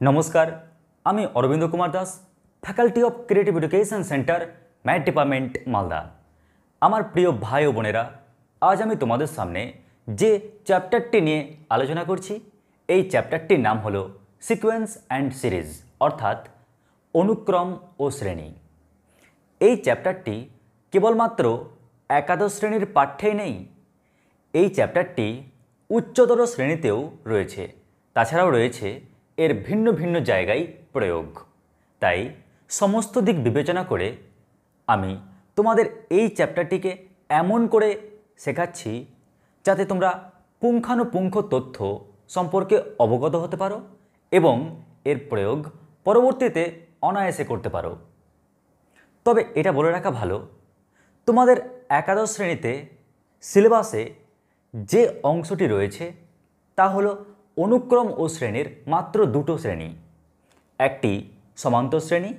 নমস্কার, আমি Arabinda Kumar Das faculty of creative education centre math department Malda. আমার প্রিয় ভাই ও বোনেরা, আজ আমি তোমাদের সামনে যে চ্যাপ্টারটি নিয়ে আলোচনা করছি, এই চ্যাপ্টারটির নাম হলো সিকোয়েন্স অ্যান্ড সিরিজ অর্থাৎ অনুক্রম ও শ্রেণি। এই চ্যাপ্টারটি কেবলমাত্র একাদশ শ্রেণির পাঠ্যেই নেই, এই চ্যাপ্টারটি উচ্চতর শ্রেণীতেও রয়েছে। তাছাড়াও রয়েছে এর ভিন্ন ভিন্ন জায়গায় প্রয়োগ। তাই সমস্ত দিক বিবেচনা করে আমি তোমাদের এই চ্যাপ্টারটিকে এমন করে শেখাচ্ছি যাতে তোমরা পুঙ্খানুপুঙ্খ তথ্য সম্পর্কে অবগত হতে পারো এবং এর প্রয়োগ পরবর্তীতে অনায়াসে করতে পারো। তবে এটা বলে রাখা ভালো, তোমাদের একাদশ শ্রেণীতে সিলেবাসে যে অংশটি রয়েছে তা হলো অনুক্রম ও শ্রেণির মাত্র দুটো শ্রেণি। একটি সমান্তর শ্রেণি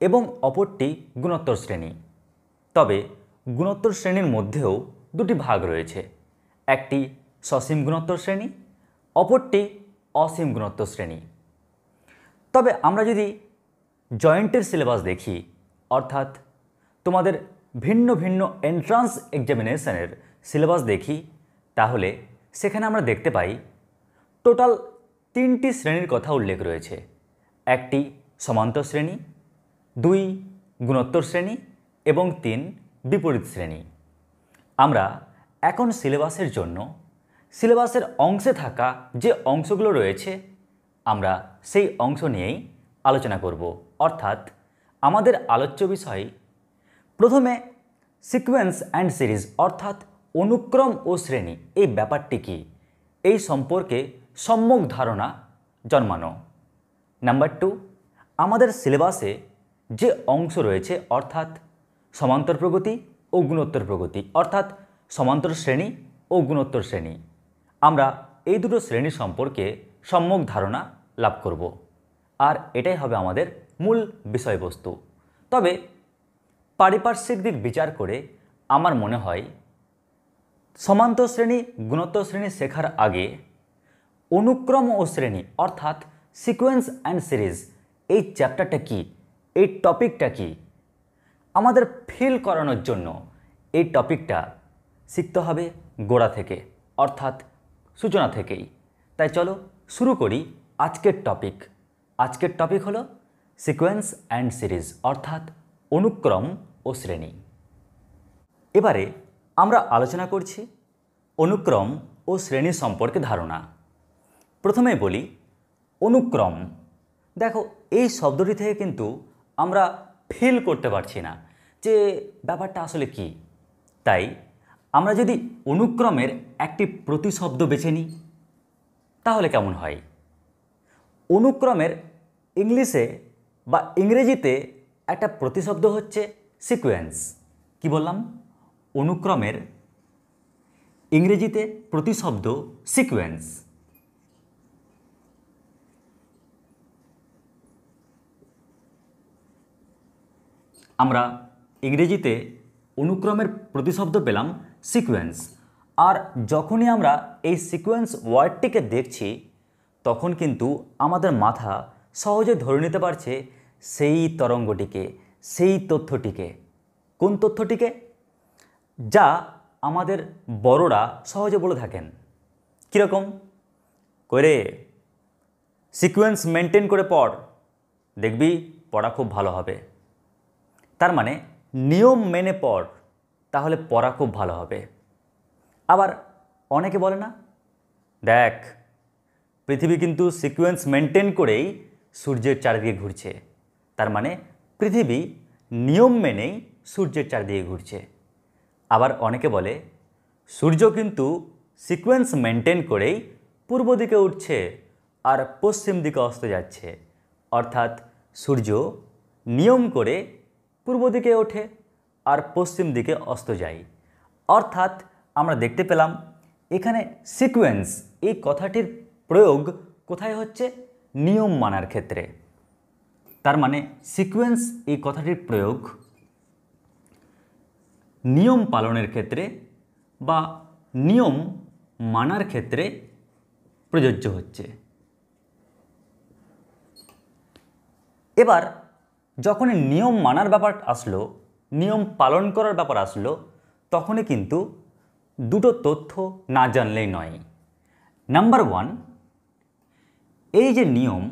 এবং অপরটি গুণোত্তর শ্রেণি। তবে গুণোত্তর শ্রেণির মধ্যেও দুটি ভাগ রয়েছে। একটি সসীম গুণোত্তর শ্রেণি, অপরটি অসীম গুণোত্তর শ্রেণি। তবে আমরা যদি জয়েন্টের সিলেবাস দেখি, অর্থাৎ তোমাদের ভিন্ন ভিন্ন এন্ট্রান্স এক্সামিনেশনের সিলেবাস দেখি, তাহলে সেখানে আমরা দেখতে পাই টোটাল তিনটি শ্রেণির কথা উল্লেখ রয়েছে। একটি সমান্তর শ্রেণি, দুই গুণোত্তর শ্রেণি এবং তিন বিপরীত শ্রেণি। আমরা এখন সিলেবাসের জন্য সিলেবাসের অংশে থাকা যে অংশগুলো রয়েছে, আমরা সেই অংশ নিয়েই আলোচনা করব। অর্থাৎ আমাদের আলোচ্য বিষয় প্রথমে সিকোয়েন্স অ্যান্ড সিরিজ, অর্থাৎ অনুক্রম ও শ্রেণি। এই ব্যাপারটি কী? এই সম্পর্কে সম্যক ধারণা জন্মানো। নাম্বার টু আমাদের সিলেবাসে যে অংশ রয়েছে, অর্থাৎ সমান্তর প্রগতি ও গুণোত্তর প্রগতি, অর্থাৎ সমান্তর শ্রেণি ও গুণোত্তর শ্রেণি, আমরা এই দুটো শ্রেণি সম্পর্কে সম্যক ধারণা লাভ করব। আর এটাই হবে আমাদের মূল বিষয়বস্তু। তবে পারিপার্শ্বিক দিক বিচার করে আমার মনে হয়, সমান্তর শ্রেণি, গুণোত্তর শ্রেণি শেখার আগে অনুক্রম ও শ্রেণি, অর্থাৎ সিকোয়েন্স অ্যান্ড সিরিজ এই চ্যাপ্টারটা কি? এই টপিকটা কি? আমাদের ফিল করানোর জন্য এই টপিকটা শিখতে হবে গোড়া থেকে, অর্থাৎ সূচনা থেকেই। তাই চলো শুরু করি আজকের টপিক আজকের টপিক হলো সিকোয়েন্স অ্যান্ড সিরিজ অর্থাৎ অনুক্রম ও শ্রেণি। এবারে আমরা আলোচনা করছি অনুক্রম ও শ্রেণি সম্পর্কে ধারণা। প্রথমে বলি অনুক্রম। দেখো, এই শব্দটি থেকে কিন্তু আমরা ফিল করতে পারছি না যে ব্যাপারটা আসলে কি। তাই আমরা যদি অনুক্রমের একটি প্রতিশব্দ বেছে নিই, তাহলে কেমন হয়? অনুক্রমের ইংলিশে বা ইংরেজিতে একটা প্রতিশব্দ হচ্ছে সিকোয়েন্স কি বললাম? অনুক্রমের ইংরেজিতে প্রতিশব্দ সিকোয়েন্স আমরা ইংরেজিতে অনুক্রমের প্রতিশব্দ পেলাম সিকোয়েন্স আর যখনই আমরা এই সিকোয়েন্স ওয়ার্ডটিকে দেখছি, তখন কিন্তু আমাদের মাথা সহজে ধরে নিতে পারছে সেই তরঙ্গটিকে, সেই তথ্যটিকে। কোন তথ্যটিকে? যা আমাদের বড়রা সহজে বলে থাকেন। কীরকম? করে সিকোয়েন্স মেনটেন করে পড়। দেখবি, পড়া খুব ভালো হবে। তার মানে নিয়ম মেনে পড়, তাহলে পড়া খুব ভালো হবে। আবার অনেকে বলে না, দেখ, পৃথিবী কিন্তু সিকোয়েন্স মেনটেন করেই সূর্যের চারিদিকে ঘুরছে। তার মানে পৃথিবী নিয়ম মেনেই সূর্যের চারিদিকে ঘুরছে। আবার অনেকে বলে, সূর্য কিন্তু সিকোয়েন্স মেনটেন করেই পূর্ব দিকে উঠছে আর পশ্চিম দিকে অস্ত যাচ্ছে। অর্থাৎ সূর্য নিয়ম করে পূর্ব দিকে ওঠে আর পশ্চিম দিকে অস্ত যায়। অর্থাৎ আমরা দেখতে পেলাম এখানে সিকোয়েন্স এই কথাটির প্রয়োগ কোথায় হচ্ছে? নিয়ম মানার ক্ষেত্রে। তার মানে সিকোয়েন্স এই কথাটির প্রয়োগ নিয়ম পালনের ক্ষেত্রে বা নিয়ম মানার ক্ষেত্রে প্রযোজ্য হচ্ছে। এবার যখনই নিয়ম মানার ব্যাপার আসলো, নিয়ম পালন করার ব্যাপার আসলো, তখনই কিন্তু দুটো তথ্য না জানলেই নয়। নাম্বার ওয়ান এই যে নিয়ম,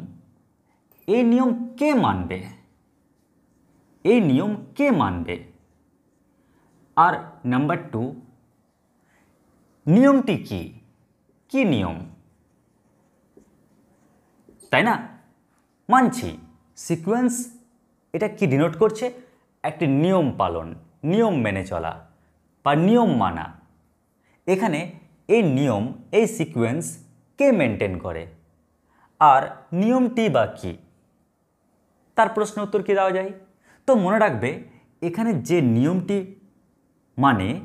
এই নিয়ম কে মানবে? এই নিয়ম কে মানবে? আর নাম্বার টু নিয়মটি কি? কি নিয়ম? তাই না? মানছি। সিকোয়েন্স এটা কি ডিনোট করছে? একটি নিয়ম পালন, নিয়ম মেনে চলা বা নিয়ম মানা। এখানে এই নিয়ম, এই সিকোয়েন্স কে মেনটেন করে? আর নিয়মটি বা কী? তার প্রশ্ন উত্তর কী দেওয়া যায়? তো মনে রাখবে, এখানে যে নিয়মটি মানে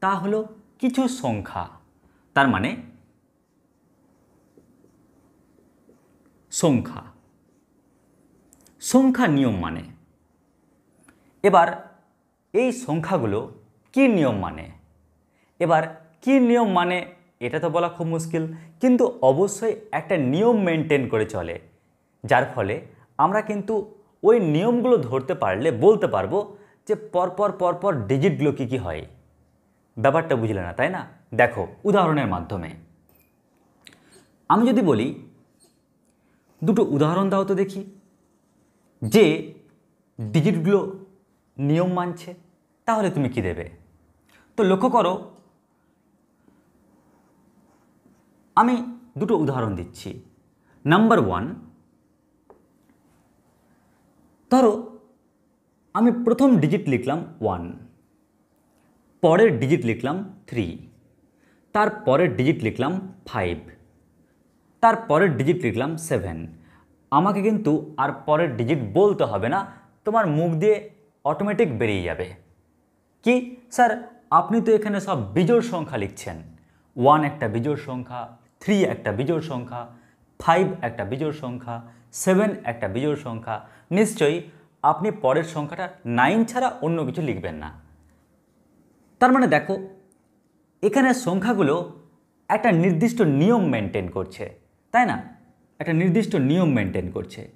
তা হলো কিছু সংখ্যা। তার মানে সংখ্যা। সংখ্যা নিয়ম মানে। এবার এই সংখ্যাগুলো কি নিয়ম মানে? এবার কি নিয়ম মানে এটা তো বলা খুব মুশকিল, কিন্তু অবশ্যই একটা নিয়ম মেনটেন করে চলে, যার ফলে আমরা কিন্তু ওই নিয়মগুলো ধরতে পারলে বলতে পারব যে পরপর পরপর ডিজিটগুলো কী কী হয়। ব্যাপারটা বুঝলে না, তাই না? দেখো, উদাহরণের মাধ্যমে। আমি যদি বলি, দুটো উদাহরণ দাও তো দেখি। যে ডিজিটগুলো নিয়ম মানছে, তাহলে তুমি কি দেবে? তো লক্ষ্য করো, আমি দুটো উদাহরণ দিচ্ছি। নাম্বার ওয়ান ধরো, আমি প্রথম ডিজিট লিখলাম ওয়ান পরের ডিজিট লিখলাম থ্রি তার পরের ডিজিট লিখলাম ফাইভ তার পরের ডিজিট লিখলাম সেভেন আমাকে কিন্তু আর পরের ডিজিট বলতে হবে না, তোমার মুখ দিয়ে অটোমেটিক বেরিয়ে যাবে। কি? স্যার, আপনি তো এখানে সব বিজোড় সংখ্যা লিখছেন। ওয়ান একটা বিজোড় সংখ্যা থ্রি একটা বিজোড় সংখ্যা ফাইভ একটা বিজোড় সংখ্যা সেভেন একটা বিজোড় সংখ্যা। নিশ্চয়ই আপনি পরের সংখ্যাটা নাইন ছাড়া অন্য কিছু লিখবেন না। তার মানে দেখো এখানে সংখ্যাগুলো একটা নির্দিষ্ট নিয়ম মেনটেন করছে, তাই না? একটা নির্দিষ্ট নিয়ম মেনটেন করছে।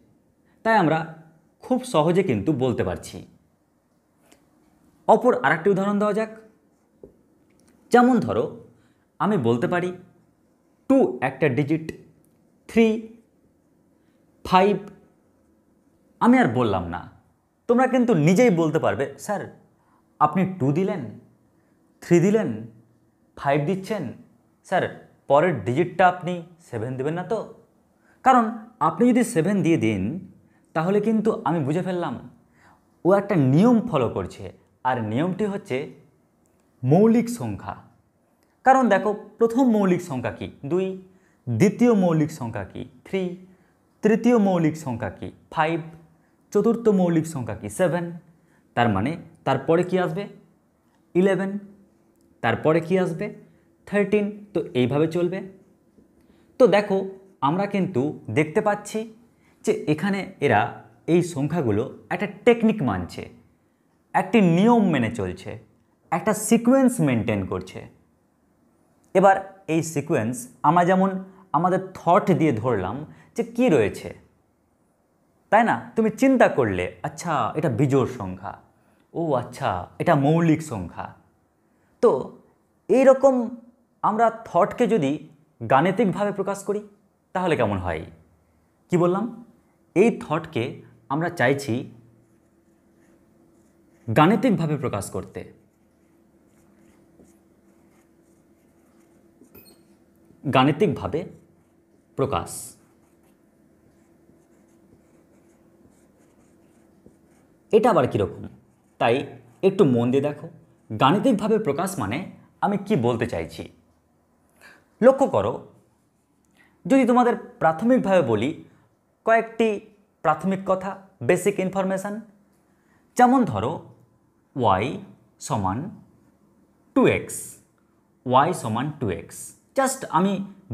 তাই আমরা খুব সহজে কিন্তু বলতে পারছি। অপর আরেকটি উদাহরণ দেওয়া যাক। যেমন ধরো, আমি বলতে পারি টু একটা ডিজিট থ্রি ফাইভ আমি আর বললাম না। তোমরা কিন্তু নিজেই বলতে পারবে, স্যার, আপনি টু দিলেন থ্রি দিলেন ফাইভ দিচ্ছেন। স্যার, পরের ডিজিটটা আপনি সেভেন দেবেন না তো? কারণ আপনি যদি সেভেন দিয়ে দিন, তাহলে কিন্তু আমি বুঝে ফেললাম। ও একটা নিয়ম ফলো করছে, আর নিয়মটি হচ্ছে মৌলিক সংখ্যা। কারণ দেখো, প্রথম মৌলিক সংখ্যা কি? দুই। দ্বিতীয় মৌলিক সংখ্যা কি? থ্রি তৃতীয় মৌলিক সংখ্যা কি? ফাইভ চতুর্থ মৌলিক সংখ্যা কি? সেভেন তার মানে তারপরে কি আসবে? ইলেভেন তারপরে কি আসবে? থার্টিন তো এইভাবে চলবে। তো দেখো আমরা কিন্তু দেখতে পাচ্ছি যে এখানে এরা এই সংখ্যাগুলো একটা টেকনিক মানছে, একটি নিয়ম মেনে চলছে, একটা সিকোয়েন্স মেনটেন করছে। এবার এই সিকোয়েন্স আমরা যেমন আমাদের থট দিয়ে ধরলাম যে কি রয়েছে, তাই না? তুমি চিন্তা করলে আচ্ছা এটা বিজোড় সংখ্যা, ও আচ্ছা এটা মৌলিক সংখ্যা। তো এই রকম আমরা থটকে যদি গাণিতিকভাবে প্রকাশ করি তাহলে কেমন হয়? কি বললাম? এই থটকে আমরা চাইছি গাণিতিকভাবে প্রকাশ করতে। গাণিতিকভাবে প্রকাশ। এটা আবার কীরকম? তাই একটু মন দিয়ে দেখো, গাণিতিকভাবে প্রকাশ মানে আমি কি বলতে চাইছি? লক্ষ্য করো যদি তোমাদের প্রাথমিকভাবে বলি, কয়েকটি প্রাথমিক কথা বেসিক ইনফরমেশান যেমন ধরো ওয়াই সমান টু এক্স ওয়াই সমান টু এক্স জাস্ট আমি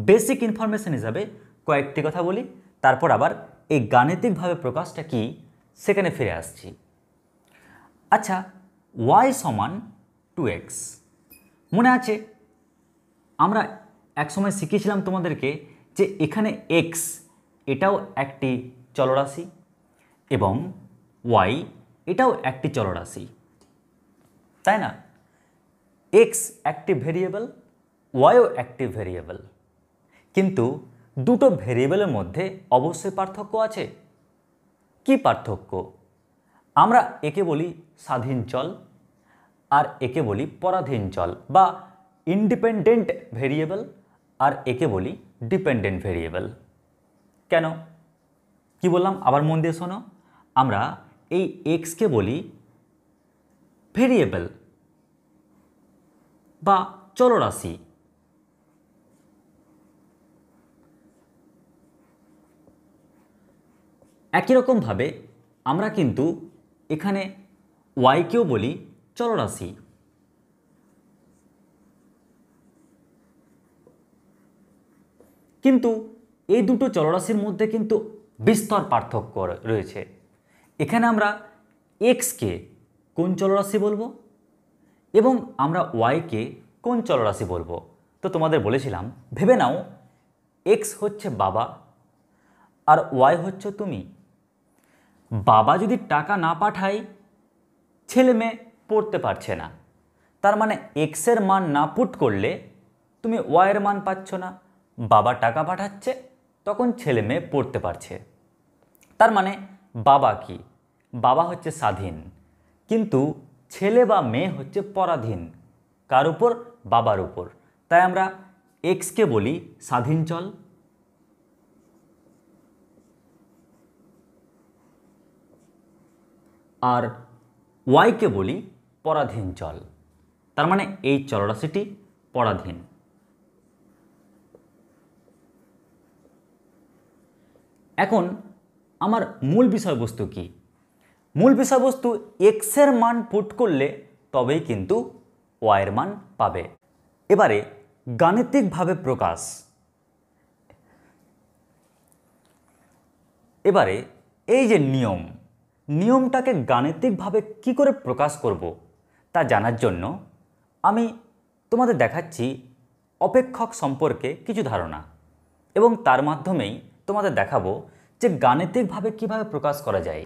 বেসিক ইনফরমেশান হিসাবে কয়েকটি কথা বলি, তারপর আবার এই গাণিতিকভাবে প্রকাশটা কি, সেখানে ফিরে আসছি। আচ্ছা ওয়াই সমান টু এক্স মনে আছে, আমরা একসময় শিখিয়েছিলাম তোমাদেরকে যে এখানে এক্স এটাও একটি চলরাশি এবং ওয়াই এটাও একটি চলরাশি। তাই না? এক্স একটি ভেরিয়েবল ওয়াইও একটি ভেরিয়েবল। কিন্তু দুটো ভেরিয়েবলের মধ্যে অবশ্যই পার্থক্য আছে। কি পার্থক্য? আমরা একে বলি স্বাধীন চল আর একে বলি পরাধীন চল বা ইন্ডিপেন্ডেন্ট ভেরিয়েবল। আর একে বলি ডিপেন্ডেন্ট ভেরিয়েবল কেন? কি বললাম? আবার মন দিয়ে শোনো। আমরা এই এক্সকে বলি ভেরিয়েবল বা চলরাশি। একই রকমভাবে আমরা কিন্তু এখানে ওয়াইকেও বলি চলরাশি। কিন্তু এই দুটো চলরাশির মধ্যে কিন্তু বিস্তর পার্থক্য রয়েছে। এখানে আমরা এক্সকে কোন চলরাশি বলব এবং আমরা ওয়াইকে কোন চলরাশি বলব? তো তোমাদের বলেছিলাম ভেবে নাও এক্স হচ্ছে বাবা আর ওয়াই হচ্ছে তুমি। বাবা যদি টাকা না পাঠায় ছেলে মেয়ে পড়তে পারছে না। তার মানে এক্সের মান না পুট করলে তুমি ওয়াইয়ের মান পাচ্ছ না। বাবা টাকা পাঠাচ্ছে, তখন ছেলে মেয়ে পড়তে পারছে। তার মানে বাবা কি? বাবা হচ্ছে স্বাধীন, কিন্তু ছেলে বা মেয়ে হচ্ছে পরাধীন। কার উপর? বাবার উপর। তাই আমরা এক্সকে বলি স্বাধীন চল। আর ওয়াইকে বলি পরাধীন চল। তার মানে এই চলরাশিটি পরাধীন। এখন আমার মূল বিষয়বস্তু কি? মূল বিষয়বস্তু এক্সের মান পুট করলে তবেই কিন্তু ওয়াইয়ের মান পাবে। এবারে গাণিতিকভাবে প্রকাশ। এবারে এই যে নিয়ম, নিয়মটাকে গাণিতিকভাবে কি করে প্রকাশ করব তা জানার জন্য আমি তোমাদের দেখাচ্ছি অপেক্ষক সম্পর্কে কিছু ধারণা এবং তার মাধ্যমেই তোমাদের দেখাবো যে গাণিতিকভাবে কীভাবে প্রকাশ করা যায়।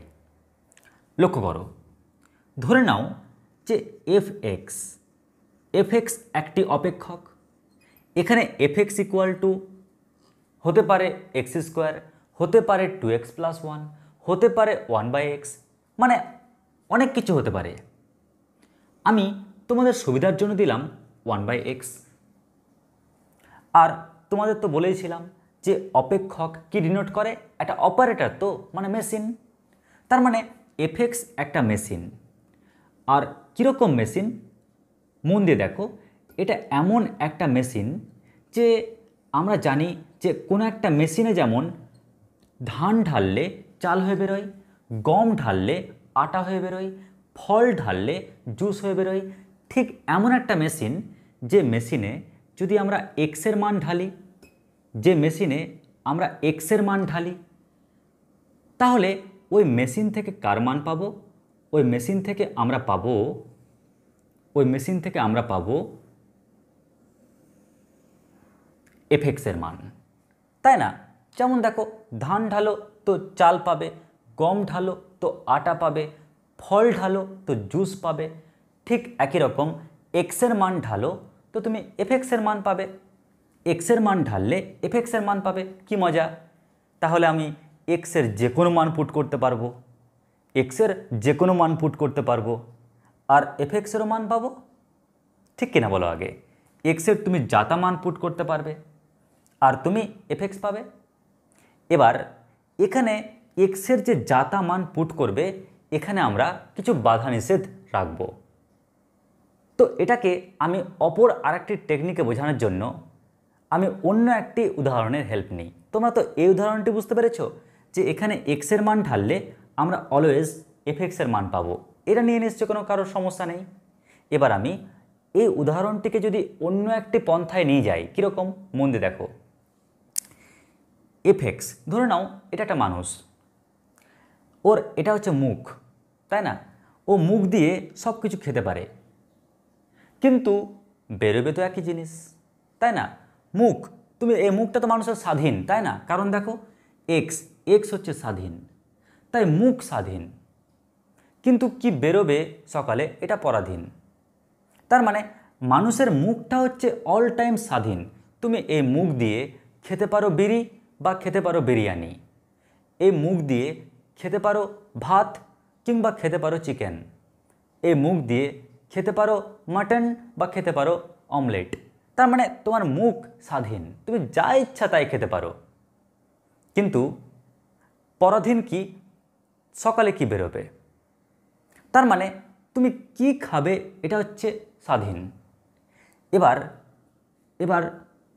লক্ষ্য করো, ধরে নাও যে এফ এক্স এফ এক্স একটি অপেক্ষক, এখানে এফ এক্স ইকুয়াল টু হতে পারে এক্স স্কোয়ার হতে পারে টু এক্স প্লাস ওয়ান হতে পারে ওয়ান বাই এক্স মানে অনেক কিছু হতে পারে। আমি তোমাদের সুবিধার জন্য দিলাম ওয়ান বাই এক্স আর তোমাদের তো বলেইছিলাম যে অপেক্ষক কি ডিনোট করে? একটা অপারেটর তো মানে মেশিন তার মানে এফেক্স একটা মেশিন আর কীরকম মেশিন মন দিয়ে দেখো, এটা এমন একটা মেশিন যে আমরা জানি যে কোনো একটা মেশিনে যেমন ধান ঢাললে চাল হয়ে বেরোয়, গম ঢাললে আটা হয়ে বেরোয়, ফল ঢাললে জুস হয়ে বেরোয়, ঠিক এমন একটা মেশিন যে মেশিনে যদি আমরা এক্সের মান ঢালি যে মেশিনে আমরা এক্সের মান ঢালি, তাহলে ওই মেশিন থেকে কার মান পাবো? ওই মেশিন থেকে আমরা পাবো, ওই মেশিন থেকে আমরা পাবো এফেক্সের মান। তাই না? যেমন দেখো, ধান ঢালো তো চাল পাবে, গম ঢালো তো আটা পাবে, ফল ঢালো তো জুস পাবে, ঠিক একই রকম এক্সের মান ঢালো তো তুমি এফেক্সের মান পাবে। এক্সের মান ঢাললে এফেক্সের মান পাবে, কি মজা? তাহলে আমি এক্সের যে কোনো মান পুট করতে পারব। এক্সের যে কোনো মান পুট করতে পারব। আর এফেক্সেরও মান পাবো? ঠিক কিনা বলো আগে। এক্সের তুমি জাতা মান পুট করতে পারবে, আর তুমি এফেক্স পাবে। এবার এখানে এক্সের যে জাতা মান পুট করবে, এখানে আমরা কিছু বাধা নিষেধ রাখব। তো এটাকে আমি অপর আরেকটি টেকনিকে বোঝানোর জন্য আমি অন্য একটি উদাহরণের হেল্প নিই। তোমরা তো এই উদাহরণটি বুঝতে পেরেছ যে এখানে এক্সের মান ঢাললে আমরা অলওয়েজ এফেক্সের মান পাবো। এটা নিয়ে নিশ্চয় কোনো কারোর সমস্যা নেই। এবার আমি এই উদাহরণটিকে যদি অন্য একটি পন্থায় নিয়ে যাই, কীরকম? মন দিয়ে দেখো। এফেক্স ধরে নাও এটা একটা মানুষ। ওর এটা হচ্ছে মুখ, তাই না? ও মুখ দিয়ে সব কিছু খেতে পারে। কিন্তু বেরোবে তো একই জিনিস, তাই না? মুখ। তুমি এই মুখটা তো মানুষের স্বাধীন, তাই না? কারণ দেখো এক্স এক্স হচ্ছে স্বাধীন। তাই মুখ স্বাধীন। কিন্তু কি বেরোবে সকালে? এটা পরাধীন। তার মানে মানুষের মুখটা হচ্ছে অল টাইম স্বাধীন। তুমি এই মুখ দিয়ে খেতে পারো বিড়ি বা খেতে পারো বিরিয়ানি। এই মুখ দিয়ে খেতে পারো ভাত কিংবা খেতে পারো চিকেন। এই মুখ দিয়ে খেতে পারো মাটন বা খেতে পারো অমলেট। তার মানে তোমার মুখ স্বাধীন। তুমি যা ইচ্ছা তাই খেতে পারো। কিন্তু পরাধীন কি, সকালে কি বেরোবে? তার মানে তুমি কি খাবে এটা হচ্ছে স্বাধীন। এবার এবার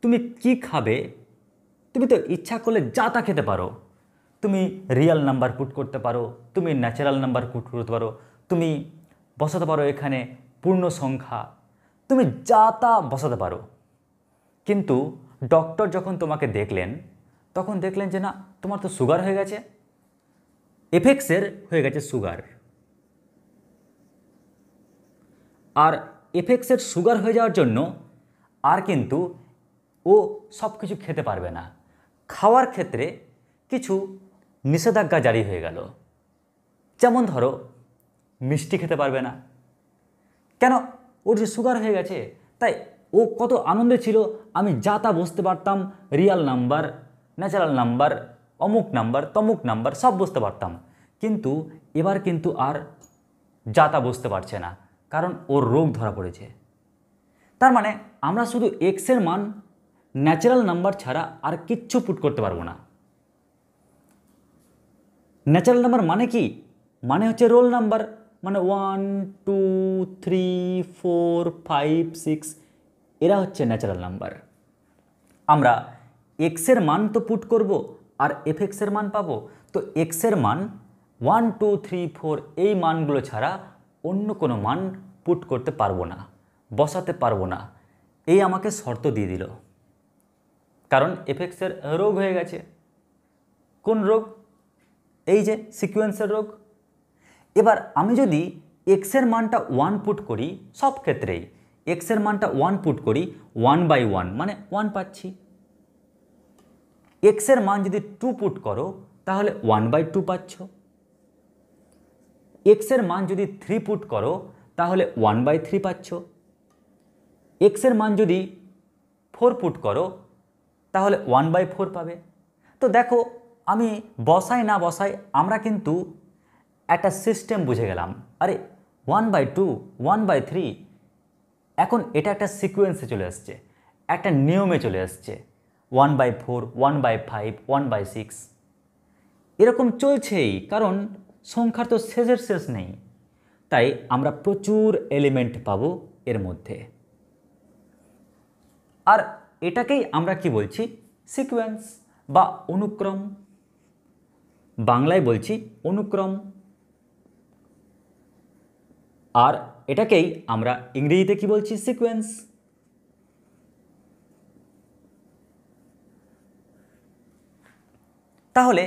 তুমি কি খাবে, তুমি তো ইচ্ছা করলে যা তা খেতে পারো। তুমি রিয়াল নাম্বার পুট করতে পারো, তুমি ন্যাচারাল নাম্বার পুট করতে পারো, তুমি বসাতে পারো এখানে পূর্ণ সংখ্যা। তুমি যা তা বসাতে পারো। কিন্তু ডক্টর যখন তোমাকে দেখলেন, তখন দেখলেন যে না, তোমার তো সুগার হয়ে গেছে। এফেক্সের হয়ে গেছে সুগার আর এফেক্সের সুগার হয়ে যাওয়ার জন্য আর কিন্তু ও সব কিছু খেতে পারবে না। খাওয়ার ক্ষেত্রে কিছু নিষেধাজ্ঞা জারি হয়ে গেল। যেমন ধরো, মিষ্টি খেতে পারবে না। কেন? ওর যে সুগার হয়ে গেছে, তাই ও কত আনন্দে ছিল, আমি যা তা বুঝতে পারতাম রিয়াল নাম্বার ন্যাচারাল নাম্বার অমুক নাম্বার তমুক নাম্বার সব বুঝতে পারতাম। কিন্তু এবার কিন্তু আর যা তা বুঝতে পারছে না, কারণ ওর রোগ ধরা পড়েছে। তার মানে আমরা শুধু এক্সের মান ন্যাচারাল নাম্বার ছাড়া আর কিচ্ছু পুট করতে পারব না। ন্যাচারাল নাম্বার মানে কি? মানে হচ্ছে রোল নাম্বার মানে one two three four five six এরা হচ্ছে ন্যাচারাল নাম্বার আমরা এক্সের মান তো পুট করব আর এফএক্সের মান পাবো। তো এক্সের মান ওয়ান টু থ্রি ফোর এই মানগুলো ছাড়া অন্য কোনো মান পুট করতে পারব না, বসাতে পারব না। এই আমাকে শর্ত দিয়ে দিল। কারণ এফেক্সের রোগ হয়ে গেছে। কোন রোগ? এই যে সিকুয়েন্সের রোগ। এবার আমি যদি এক্সের মানটা ওয়ান পুট করি সব ক্ষেত্রেই এক্সের মানটা ওয়ান পুট করি ওয়ান বাই ওয়ান মানে ওয়ান পাচ্ছি। এক্সের মান যদি টু পুট করো, তাহলে ওয়ান বাই টু পাচ্ছ। এক্সের মান যদি থ্রি পুট করো, তাহলে ওয়ান বাই থ্রি পাচ্ছ। এক্সের মান যদি ফোর পুট করো, তাহলে ওয়ান বাই ফোর পাবে। তো দেখো, আমি বসাই না বসাই, আমরা কিন্তু একটা সিস্টেম বুঝে গেলাম। আরে one by two one by three এখন এটা একটা সিকুয়েন্সে চলে আসছে, একটা নিয়মে চলে আসছে। One by four one by five one by six এরকম চলছেই, কারণ সংখ্যার তো শেষের শেষ নেই। তাই আমরা প্রচুর এলিমেন্ট পাবো এর মধ্যে। আর এটাকেই আমরা কি বলছি? সিকোয়েন্স বা অনুক্রম। বাংলায় বলছি অনুক্রম। আর এটাকেই আমরা ইংরেজিতে কি বলছি? সিকোয়েন্স তাহলে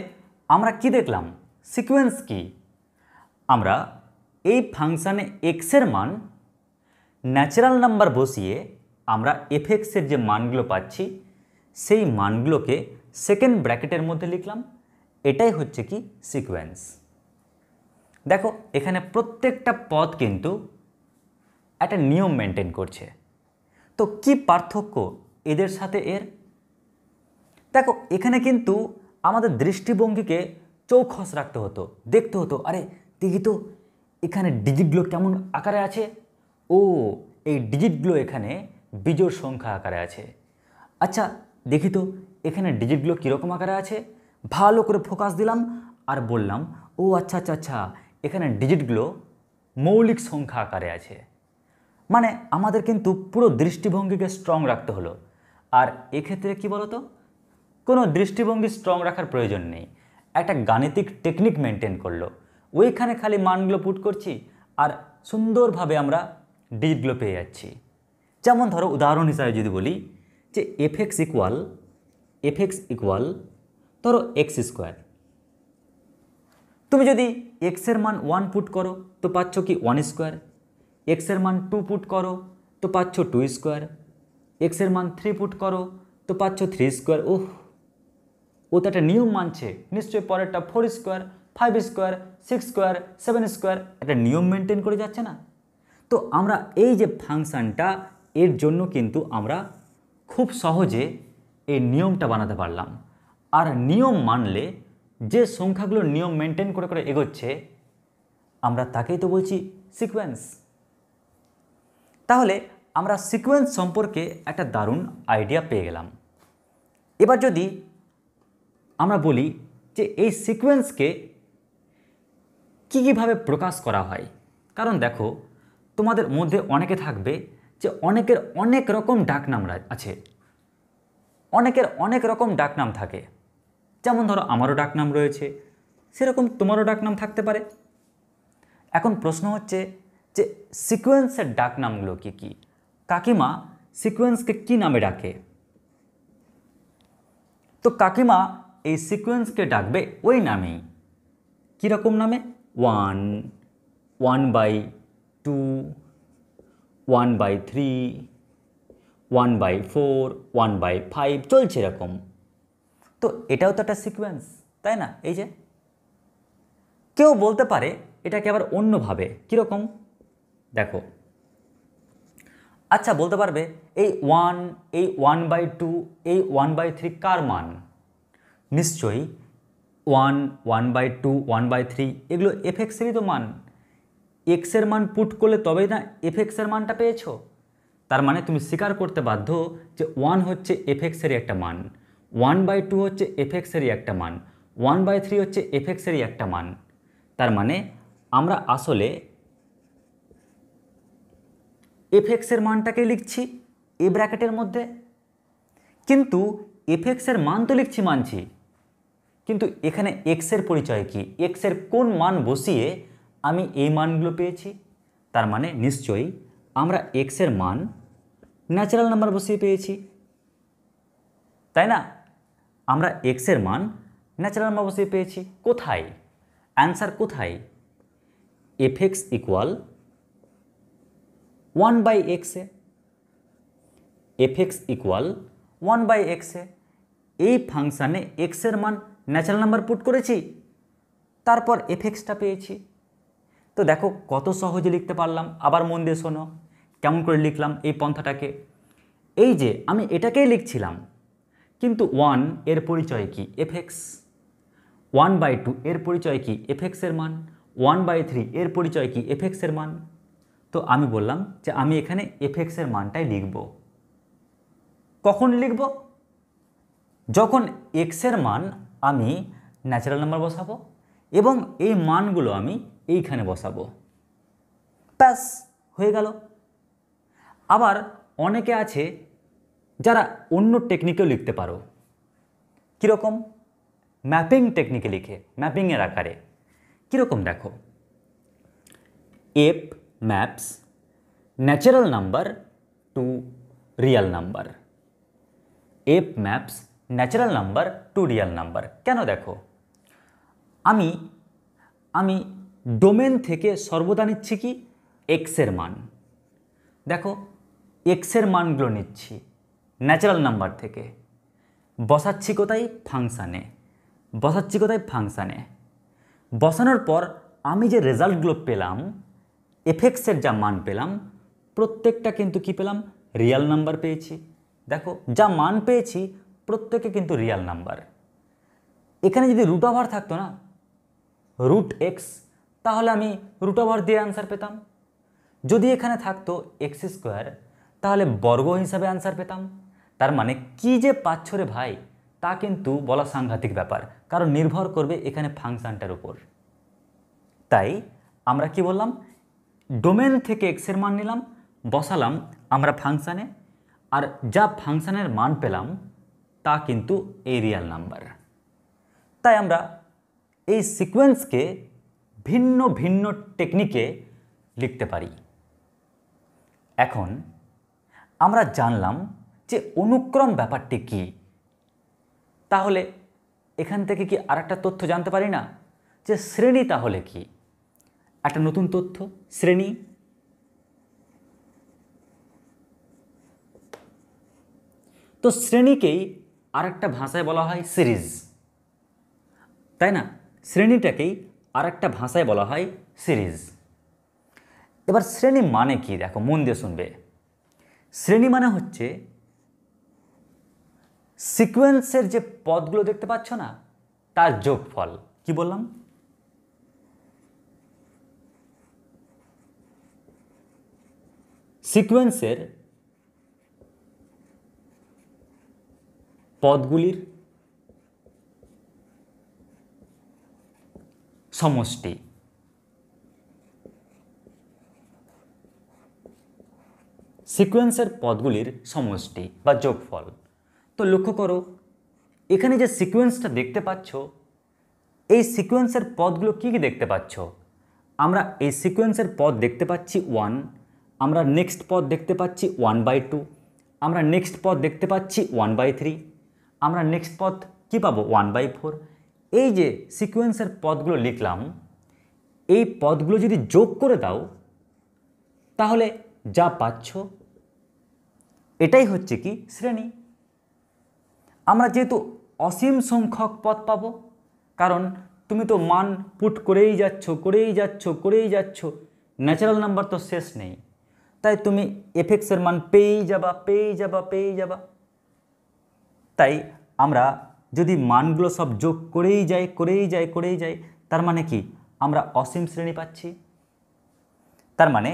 আমরা কি দেখলাম? সিকোয়েন্স কি? আমরা এই ফাংশানে এক্সের মান ন্যাচারাল নাম্বার বসিয়ে আমরা এফএক্সের যে মানগুলো পাচ্ছি, সেই মানগুলোকে সেকেন্ড ব্র্যাকেটের মধ্যে লিখলাম। এটাই হচ্ছে কি সিকোয়েন্স দেখো, এখানে প্রত্যেকটা পদ কিন্তু একটা নিয়ম মেনটেন করছে। তো কি পার্থক্য এদের সাথে এর? দেখো, এখানে কিন্তু আমাদের দৃষ্টিভঙ্গিকে চৌখস রাখতে হতো, দেখতে হতো, আরে দেখি তো এখানে ডিজিটগুলো কেমন আকারে আছে? ও, এই ডিজিটগুলো এখানে বিজোড় সংখ্যা আকারে আছে। আচ্ছা দেখি তো এখানে ডিজিটগুলো কীরকম আকারে আছে? ভালো করে ফোকাস দিলাম আর বললাম, ও আচ্ছা আচ্ছা আচ্ছা এখানে ডিজিটগুলো মৌলিক সংখ্যা আকারে আছে। মানে আমাদের কিন্তু পুরো দৃষ্টিভঙ্গিকে স্ট্রং রাখতে হলো। আর এক্ষেত্রে কি বলতো? কোনো দৃষ্টিভঙ্গি স্ট্রং রাখার প্রয়োজন নেই। একটা গাণিতিক টেকনিক মেনটেন করল। ওইখানে খালি মানগুলো পুট করছি আর সুন্দরভাবে আমরা ডিজিটগুলো পেয়ে যাচ্ছি। যেমন ধরো উদাহরণ হিসাবে যদি বলি যে f x equal f x equal ধরো এক্স স্কোয়ার তুমি যদি এক্সের মান ওয়ান পুট করো, তো পাচ্ছ কি ওয়ান স্কোয়ার এক্সের মান টু পুট করো, তো পাচ্ছ টু স্কোয়ার। এক্সের মান থ্রি পুট করো, তো পাচ্ছ থ্রি স্কোয়ার। ওহ ও তো একটা নিয়ম মানছে। নিশ্চয়ই পরেরটা four square, five square, six square, seven square, একটা নিয়ম মেনটেন করে যাচ্ছে না। তো আমরা এই যে ফাংশানটা, এর জন্য কিন্তু আমরা খুব সহজে এই নিয়মটা বানাতে পারলাম। আর নিয়ম মানলে, যে সংখ্যাগুলো নিয়ম মেনটেন করে করে এগোচ্ছে, আমরা তাকেই তো বলছি সিকোয়েন্স। তাহলে আমরা সিকোয়েন্স সম্পর্কে একটা দারুণ আইডিয়া পেয়ে গেলাম। এবার যদি আমরা বলি যে এই সিকোয়েন্সকে কী কীভাবে প্রকাশ করা হয়, কারণ দেখো তোমাদের মধ্যে অনেকে থাকবে যে অনেকের অনেক রকম ডাকনাম আছে, অনেকের অনেক রকম ডাকনাম থাকে। যেমন ধরো আমারও ডাকনাম রয়েছে, সেরকম তোমারও ডাকনাম থাকতে পারে। এখন প্রশ্ন হচ্ছে যে সিকোয়েন্সের ডাকনামগুলো কী কী? কাকিমা সিকোয়েন্সকে কী নামে ডাকে? তো কাকিমা এই সিকোয়েন্সকে ডাকবে ওই নামেই। কীরকম নামে? One one by two one by three one by four one by five চলছে এরকম। তো এটাও তো একটা সিকোয়েন্স তাই না? এই যে? কেউ বলতে পারে এটাকে আবার অন্যভাবে। কীরকম? দেখো। আচ্ছা বলতে পারবে, এই ওয়ান এই ওয়ান বাই টু এই ওয়ান বাই থ্রি কার মান? নিশ্চয়ই one one by two one by three এগুলো এফএক্সেরই তো মান। এক্সের মান পুট করলে তবেই না এফএক্সের মানটা পেয়েছ। তার মানে তুমি স্বীকার করতে বাধ্য যে ওয়ান হচ্ছে এফএক্সেরই একটা মান ওয়ান বাই টু হচ্ছে এফএক্সেরই একটা মান ওয়ান বাই থ্রি হচ্ছে এফএক্সেরই একটা মান। তার মানে আমরা আসলে এফএক্সের মানটাকে লিখছি, এ ব্র্যাকেটের মধ্যে। কিন্তু এফএক্সের মান তো লিখছি মানছি, কিন্তু এখানে এক্সের পরিচয় কি? এক্সের কোন মান বসিয়ে আমি এই মানগুলো পেয়েছি? তার মানে নিশ্চয়ই আমরা এক্সের মান ন্যাচারাল নাম্বার বসিয়ে পেয়েছি। তাই না? আমরা এক্সের মান ন্যাচারাল নাম্বার বসিয়ে পেয়েছি। কোথায়? অ্যান্সার কোথায়? F x equal one by এক্সে f x equal one by এক্সে এই ফাংশানে এক্সের মান ন্যাচারাল নাম্বার পুট করেছি, তারপর এফ এক্সটা পেয়েছি। তো দেখো কত সহজে লিখতে পারলাম, আবার মন দিয়ে শোনো, কেমন করে লিখলাম এই পন্থাটাকে। এই যে আমি এটাকেই লিখছিলাম, কিন্তু ওয়ানের পরিচয় কি? F x one by two এর পরিচয় কি? এফ এক্সের মান ওয়ান বাই থ্রি এর পরিচয় কি? এফ এক্সের মান। তো আমি বললাম যে আমি এখানে এফ এক্সের মানটাই লিখব। কখন লিখব? যখন এক্সের মান আমি ন্যাচারাল নাম্বার বসাবো এবং এই মানগুলো আমি এইখানে বসাবো। ব্যাস, হয়ে গেল। আবার অনেকে আছে যারা অন্য টেকনিকেও লিখতে পারো। কীরকম? ম্যাপিং টেকনিকে লিখে ম্যাপিংয়ের আকারে। কীরকম দেখো? F maps natural number to real number f maps natural number to real number কেন দেখো? আমি আমি ডোমেন থেকে সর্বদা নিচ্ছি কি? এক্সের মান। দেখো এক্সের মানগুলো নিচ্ছি ন্যাচারাল নাম্বার থেকে। বসাচ্ছি কোথায়? ফাংশানে বসাচ্ছি কোথায়? ফাংশানে বসানোর পর আমি যে রেজাল্টগুলো পেলাম এফেক্সের যা মান পেলাম, প্রত্যেকটা কিন্তু কি পেলাম? রিয়াল নাম্বার পেয়েছি। দেখো, যা মান পেয়েছি, প্রত্যেকে কিন্তু রিয়াল নাম্বার এখানে যদি রুট ওভার থাকতো না রুট এক্স তাহলে আমি রুট ওভার দিয়ে অ্যান্সার পেতাম। যদি এখানে থাকতো এক্স স্কোয়ার তাহলে বর্গ হিসাবে অ্যান্সার পেতাম। তার মানে কি যে পাচ্ছ রে ভাই, তা কিন্তু বলা সাংঘাতিক ব্যাপার, কারণ নির্ভর করবে এখানে ফাংশানটার উপর। তাই আমরা কি বললাম? ডোমেন থেকে এক্সের মান নিলাম, বসালাম আমরা ফাংশানে আর যা ফাংশানের মান পেলাম, তা কিন্তু এই রিয়াল নাম্বার তাই আমরা এই সিকোয়েন্সকে ভিন্ন ভিন্ন টেকনিকে লিখতে পারি। এখন আমরা জানলাম যে অনুক্রম ব্যাপারটি কি। তাহলে এখান থেকে কি আরেকটা তথ্য জানতে পারি না? যে শ্রেণি তাহলে কি? একটা নতুন তথ্য, শ্রেণি। তো শ্রেণীকেই আরেকটা ভাষায় বলা হয় সিরিজ। তাই না? শ্রেণীটাকেই আর একটা ভাষায় বলা হয় সিরিজ। এবার শ্রেণি মানে কি? দেখো, মন দিয়ে শুনবে। শ্রেণি মানে হচ্ছে সিকোয়েন্সের যে পদগুলো দেখতে পাচ্ছ না, তার যোগফল। কি বললাম? সিকোয়েন্সের পদগুলির সমষ্টি। সিকোয়েন্সের পদগুলির সমষ্টি বা যোগফল। তো লক্ষ্য করো, এখানে যে সিকোয়েন্সটা দেখতে পাচ্ছ, এই সিকোয়েন্সের পদগুলো কী কী দেখতে পাচ্ছ? আমরা এই সিকোয়েন্সের পদ দেখতে পাচ্ছি ওয়ান আমরা নেক্সট পদ দেখতে পাচ্ছি ওয়ান বাই টু আমরা নেক্সট পদ দেখতে পাচ্ছি ওয়ান বাই থ্রি আমরা নেক্সট পদ কী পাবো? ওয়ান বাই ফোর এই যে সিকোয়েন্সের পদগুলো লিখলাম, এই পদগুলো যদি যোগ করে দাও, তাহলে যা পাচ্ছ, এটাই হচ্ছে কি শ্রেণি। আমরা যেহেতু অসীম সংখ্যক পদ পাব, কারণ তুমি তো মান পুট করেই যাচ্ছ করেই যাচ্ছ করেই যাচ্ছ ন্যাচারাল নাম্বার তো শেষ নেই। তাই তুমি এফেক্সের মান পেয়েই যাবা পেয়েই যাবা পেয়েই যাবা। তাই আমরা যদি মানগুলো সব যোগ করেই যাই করেই যাই করেই যাই, তার মানে কি? আমরা অসীম শ্রেণি পাচ্ছি। তার মানে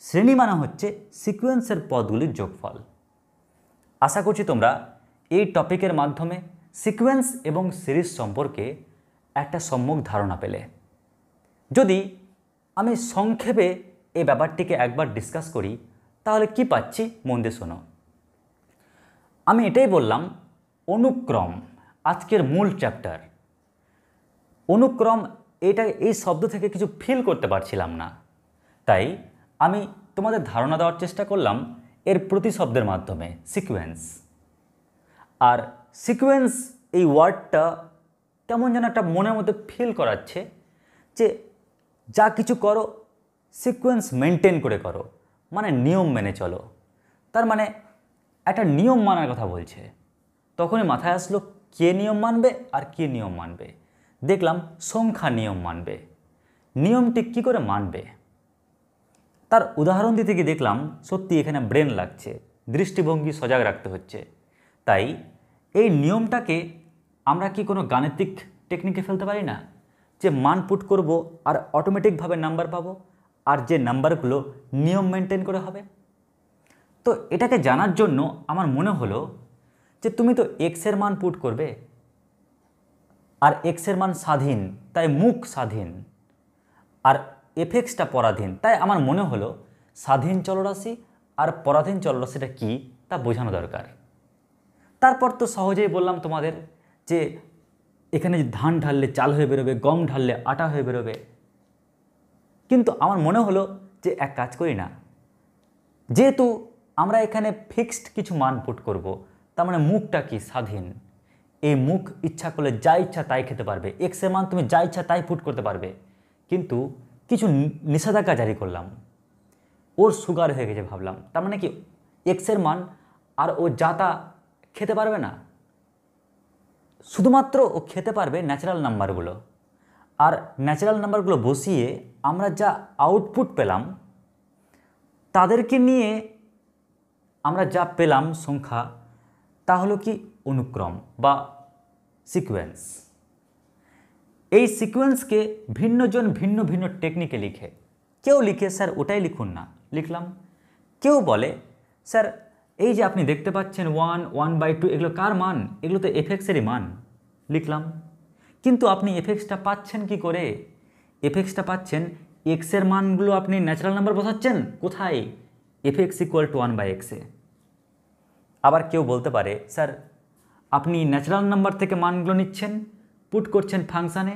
শ্রেণি মানে হচ্ছে সিকোয়েন্সের পদগুলির যোগফল। আশা করছি তোমরা এই টপিকের মাধ্যমে সিকোয়েন্স এবং সিরিজ সম্পর্কে একটা সম্যক ধারণা পেলে। যদি আমি সংক্ষেপে এই ব্যাপারটিকে একবার ডিসকাস করি, তাহলে কি পাচ্ছি মন দিয়ে শোনো। আমি এটাই বললাম, অনুক্রম, আজকের মূল চ্যাপ্টার অনুক্রম, এটা এই শব্দ থেকে কিছু ফিল করতে পারছিলাম না। তাই আমি তোমাদের ধারণা দেওয়ার চেষ্টা করলাম এর প্রতিশব্দের মাধ্যমে সিকোয়েন্স আর সিকোয়েন্স এই ওয়ার্ডটা কেমন যেন একটা মনের মধ্যে ফিল করাচ্ছে যে যা কিছু করো সিকোয়েন্স মেনটেন করে করো মানে নিয়ম মেনে চলো। তার মানে একটা নিয়ম মানার কথা বলছে। তখনই মাথায় আসলো কে নিয়ম মানবে আর কে নিয়ম মানবে। দেখলাম সংখ্যা নিয়ম মানবে। নিয়মটি কী করে মানবে? তার উদাহরণ দিতে গিয়ে দেখলাম সত্যি এখানে ব্রেন লাগছে, দৃষ্টিভঙ্গি সজাগ রাখতে হচ্ছে। তাই এই নিয়মটাকে আমরা কি কোনো গাণিতিক টেকনিকে ফেলতে পারি না? যে মান পুট করব আর অটোমেটিকভাবে নাম্বার পাবো? আর যে নাম্বারগুলো নিয়ম মেনটেন করে হবে। তো এটাকে জানার জন্য আমার মনে হলো যে তুমি তো এক্সের মান পুট করবে আর এক্সের মান স্বাধীন, তাই মুখ স্বাধীন আর এফেক্সটা পরাধীন। তাই আমার মনে হলো স্বাধীন চলরাশি আর পরাধীন চলরাশিটা কি তা বোঝানো দরকার। তারপর তো সহজেই বললাম তোমাদের যে এখানে ধান ঢাললে চাল হয়ে বেরোবে, গম ঢাললে আটা হয়ে বেরোবে কিন্তু আমার মনে হলো যে এক কাজ করি না। যেহেতু আমরা এখানে ফিক্সড কিছু মান পুট করব, তার মানে মুখটা কি স্বাধীন? এই মুখ ইচ্ছা করলে যা ইচ্ছা তাই খেতে পারবে। এক্সের মান তুমি যা ইচ্ছা তাই পুট করতে পারবে। কিন্তু কিছু নিষেধাজ্ঞা জারি করলাম। ওর সুগার হয়ে গেছে ভাবলাম। তার মানে কি এক্সের মান আর ও যা তা খেতে পারবে না? শুধুমাত্র ও খেতে পারবে ন্যাচারাল নাম্বারগুলো আর ন্যাচারাল নাম্বারগুলো বসিয়ে আমরা যা আউটপুট পেলাম, তাদেরকে নিয়ে আমরা যা পেলাম সংখ্যা, তা হলো কি অনুক্রম বা সিকোয়েন্স এই সিকোয়েন্সকে ভিন্নজন ভিন্ন ভিন্ন টেকনিকে লিখে, কেউ লিখে, স্যার, ওটাই লিখুন না। লিখলাম। কেউ বলে, স্যার, এই যে আপনি দেখতে পাচ্ছেন ওয়ান ওয়ান বাই টু এগুলো কার মান? এগুলো তো এফেক্সেরই মান। লিখলাম। কিন্তু আপনি এফেক্সটা পাচ্ছেন কি করে? এফেক্সটা পাচ্ছেন এক্সের মানগুলো আপনি ন্যাচারাল নাম্বার বসাচ্ছেন, কোথায়? F x equal to one by এক্সে আবার কেউ বলতে পারে, স্যার, আপনি ন্যাচারাল নাম্বার থেকে মানগুলো নিচ্ছেন পুট করছেন ফাংশানে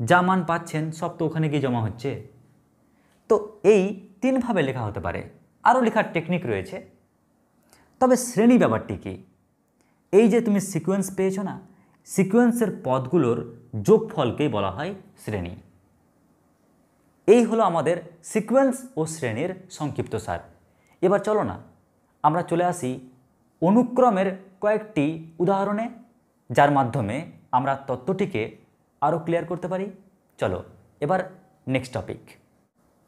যা মান পাচ্ছেন সব তো ওখানে গিয়ে জমা হচ্ছে। তো এই তিনভাবে লেখা হতে পারে। আরও লেখার টেকনিক রয়েছে। তবে শ্রেণি ব্যাপারটি কি? এই যে তুমি সিকোয়েন্স পেয়েছ না সিকোয়েন্সের পদগুলোর যোগফলকেই বলা হয় শ্রেণি। এই হলো আমাদের সিকোয়েন্স ও শ্রেণির সংক্ষিপ্ত সার। এবার চলো না, আমরা চলে আসি অনুক্রমের কয়েকটি উদাহরণে, যার মাধ্যমে আমরা তত্ত্বটিকে আরও ক্লিয়ার করতে পারি। চলো, এবার নেক্সট টপিক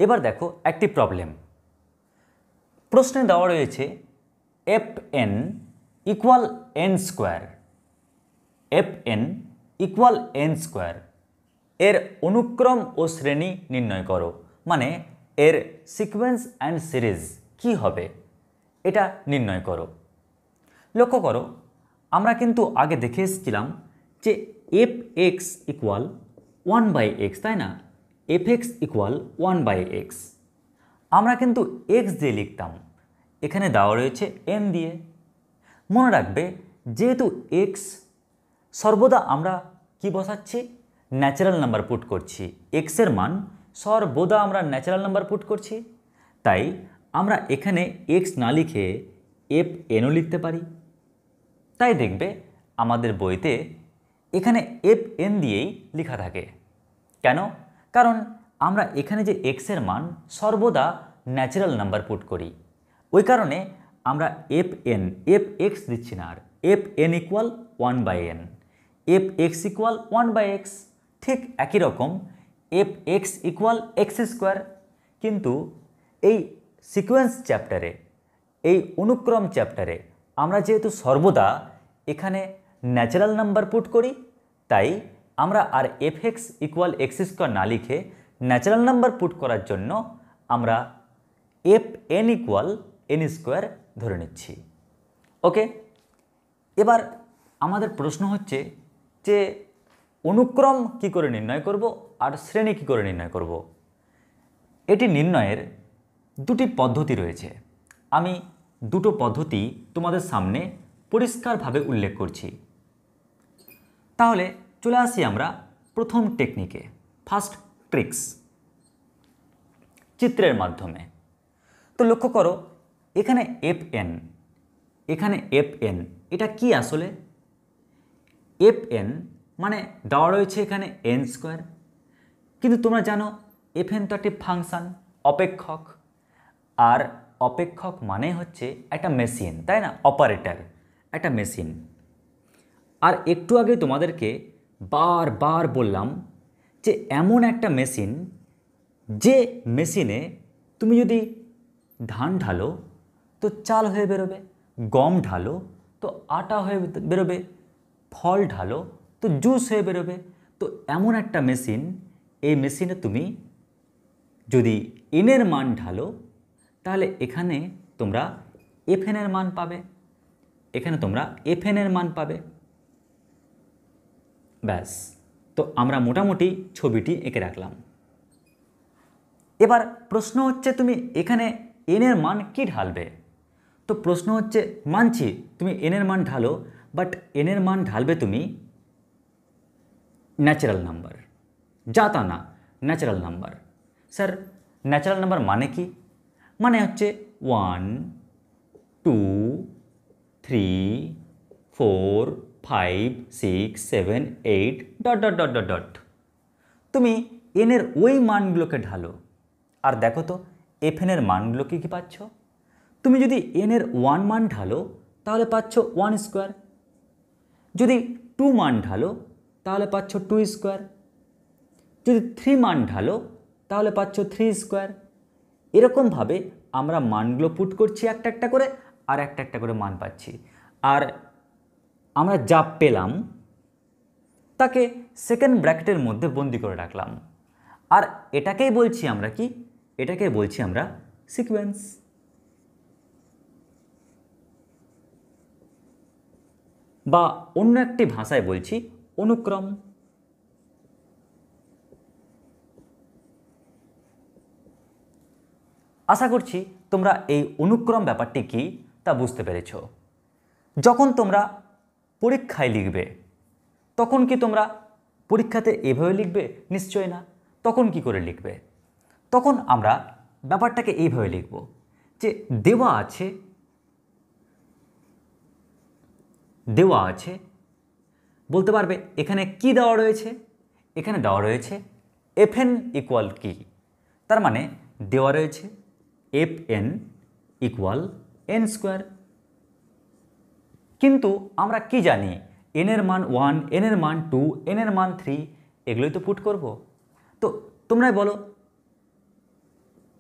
এবার দেখো একটি প্রবলেম প্রশ্নে দেওয়া রয়েছে f n equal n square f n equal n square এর অনুক্রম ও শ্রেণি নির্ণয় করো। মানে এর সিকোয়েন্স অ্যান্ড সিরিজ কি হবে? এটা নির্ণয় করো। লক্ষ্য করো, আমরা কিন্তু আগে দেখে এসেছিলাম যে f x equal one by x তাই না? F x equal one by x আমরা কিন্তু এক্স দিয়ে লিখতাম। এখানে দেওয়া রয়েছে এন দিয়ে। মনে রাখবে, যেহেতু এক্স সর্বদা আমরা কি বসাচ্ছি? ন্যাচারাল নাম্বার পুট করছি। এক্সের মান সর্বদা আমরা ন্যাচারাল নাম্বার পুট করছি। তাই আমরা এখানে এক্স না লিখে এফ এনও লিখতে পারি। তাই দেখবে আমাদের বইতে এখানে এফ এন দিয়েই লেখা থাকে। কেন? কারণ আমরা এখানে যে এক্সের মান সর্বদা ন্যাচারাল নাম্বার পুট করি। ওই কারণে আমরা এফ এন এফ এক্স দিচ্ছি না আর। F n equal one by n f x equal one by x ঠিক একই রকম f x equal x square কিন্তু এই সিকোয়েন্স চ্যাপ্টারে এই অনুক্রম চ্যাপ্টারে আমরা যেহেতু সর্বদা এখানে ন্যাচারাল নাম্বার পুট করি, তাই আমরা আর f x equal x square না লিখে ন্যাচারাল নাম্বার পুট করার জন্য আমরা f n equal n square ধরে নিচ্ছি। ওকে এবার আমাদের প্রশ্ন হচ্ছে যে অনুক্রম কি করে নির্ণয় করব আর শ্রেণি কি করে নির্ণয় করব? এটি নির্ণয়ের দুটি পদ্ধতি রয়েছে। আমি দুটো পদ্ধতি তোমাদের সামনে পরিষ্কারভাবে উল্লেখ করছি। তাহলে চলে আসি আমরা প্রথম টেকনিকে ফার্স্ট ট্রিক্স চিত্রের মাধ্যমে। তো লক্ষ্য করো, এখানে এফ এন এখানে এফ এন এটা কি আসলে? এফ এন মানে দেওয়া রয়েছে এখানে এন স্কোয়ার কিন্তু তোমরা জানো এফ এন তো একটি ফাংশান অপেক্ষক। আর অপেক্ষক মানে হচ্ছে একটা মেশিন তাই না? অপারেটর একটা মেশিন আর একটু আগে তোমাদেরকে বারবার বললাম যে এমন একটা মেশিন যে মেশিনে তুমি যদি ধান ঢালো, তো চাল হয়ে বেরোবে, গম ঢালো, তো আটা হয়ে বেরোবে, ফল ঢালো তো জুস হয়ে বেরোবে। তো এমন একটা মেশিন, এই মেশিনে তুমি যদি এনের মান ঢালো, তাহলে এখানে তোমরা এফএনের মান পাবে। এখানে তোমরা এফএনের মান পাবে। ব্যাস। তো আমরা মোটামুটি ছবিটি এঁকে রাখলাম। এবার প্রশ্ন হচ্ছে, তুমি এখানে এনের মান কি ঢালবে? তো প্রশ্ন হচ্ছে, মানছি তুমি এনের মান ঢালো, বাট এনের মান ঢালবে তুমি ন্যাচারাল নাম্বার যা তা না natural number sir natural number মানে কি মানে হচ্ছে one two three four five six seven eight dot dot dot dot dot তুমি এনের ওই মানগুলোকে ঢালো। আর দেখো তো এফএনের মানগুলো কী কী পাচ্ছ? তুমি যদি এনের ওয়ান মান ঢালো, তাহলে পাচ্ছ ওয়ান স্কোয়ার যদি টু মান ঢালো তাহলে পাচ্ছ টু স্কোয়ার যদি থ্রি মান ঢালো, তাহলে পাচ্ছ থ্রি স্কোয়ার এরকমভাবে আমরা মানগুলো পুট করছি একটা একটা করে, আর একটা একটা করে মান পাচ্ছি। আর আমরা যা পেলাম, তাকে সেকেন্ড ব্র্যাকেটের মধ্যে বন্দি করে রাখলাম। আর এটাকেই বলছি আমরা কি? এটাকে বলছি আমরা সিকোয়েন্স বা অন্য একটি ভাষায় বলছি অনুক্রম। আশা করছি তোমরা এই অনুক্রম ব্যাপারটি কি তা বুঝতে পেরেছ। যখন তোমরা পরীক্ষায় লিখবে, তখন কি তোমরা পরীক্ষাতে এভাবে লিখবে? নিশ্চয় না। তখন কি করে লিখবে? তখন আমরা ব্যাপারটাকে এইভাবে লিখব যে দেওয়া আছে দেওয়া আছে বলতে পারবে, এখানে কি দেওয়া রয়েছে? এখানে দেওয়া রয়েছে এফ এন ইকুয়াল কি? তার মানে দেওয়া রয়েছে f n equal n square কিন্তু আমরা কি জানি? এন এর মান ওয়ান এন এর মান টু এন এর মান থ্রি এগুলোই তো পুট করব। তো তোমরাই বলো,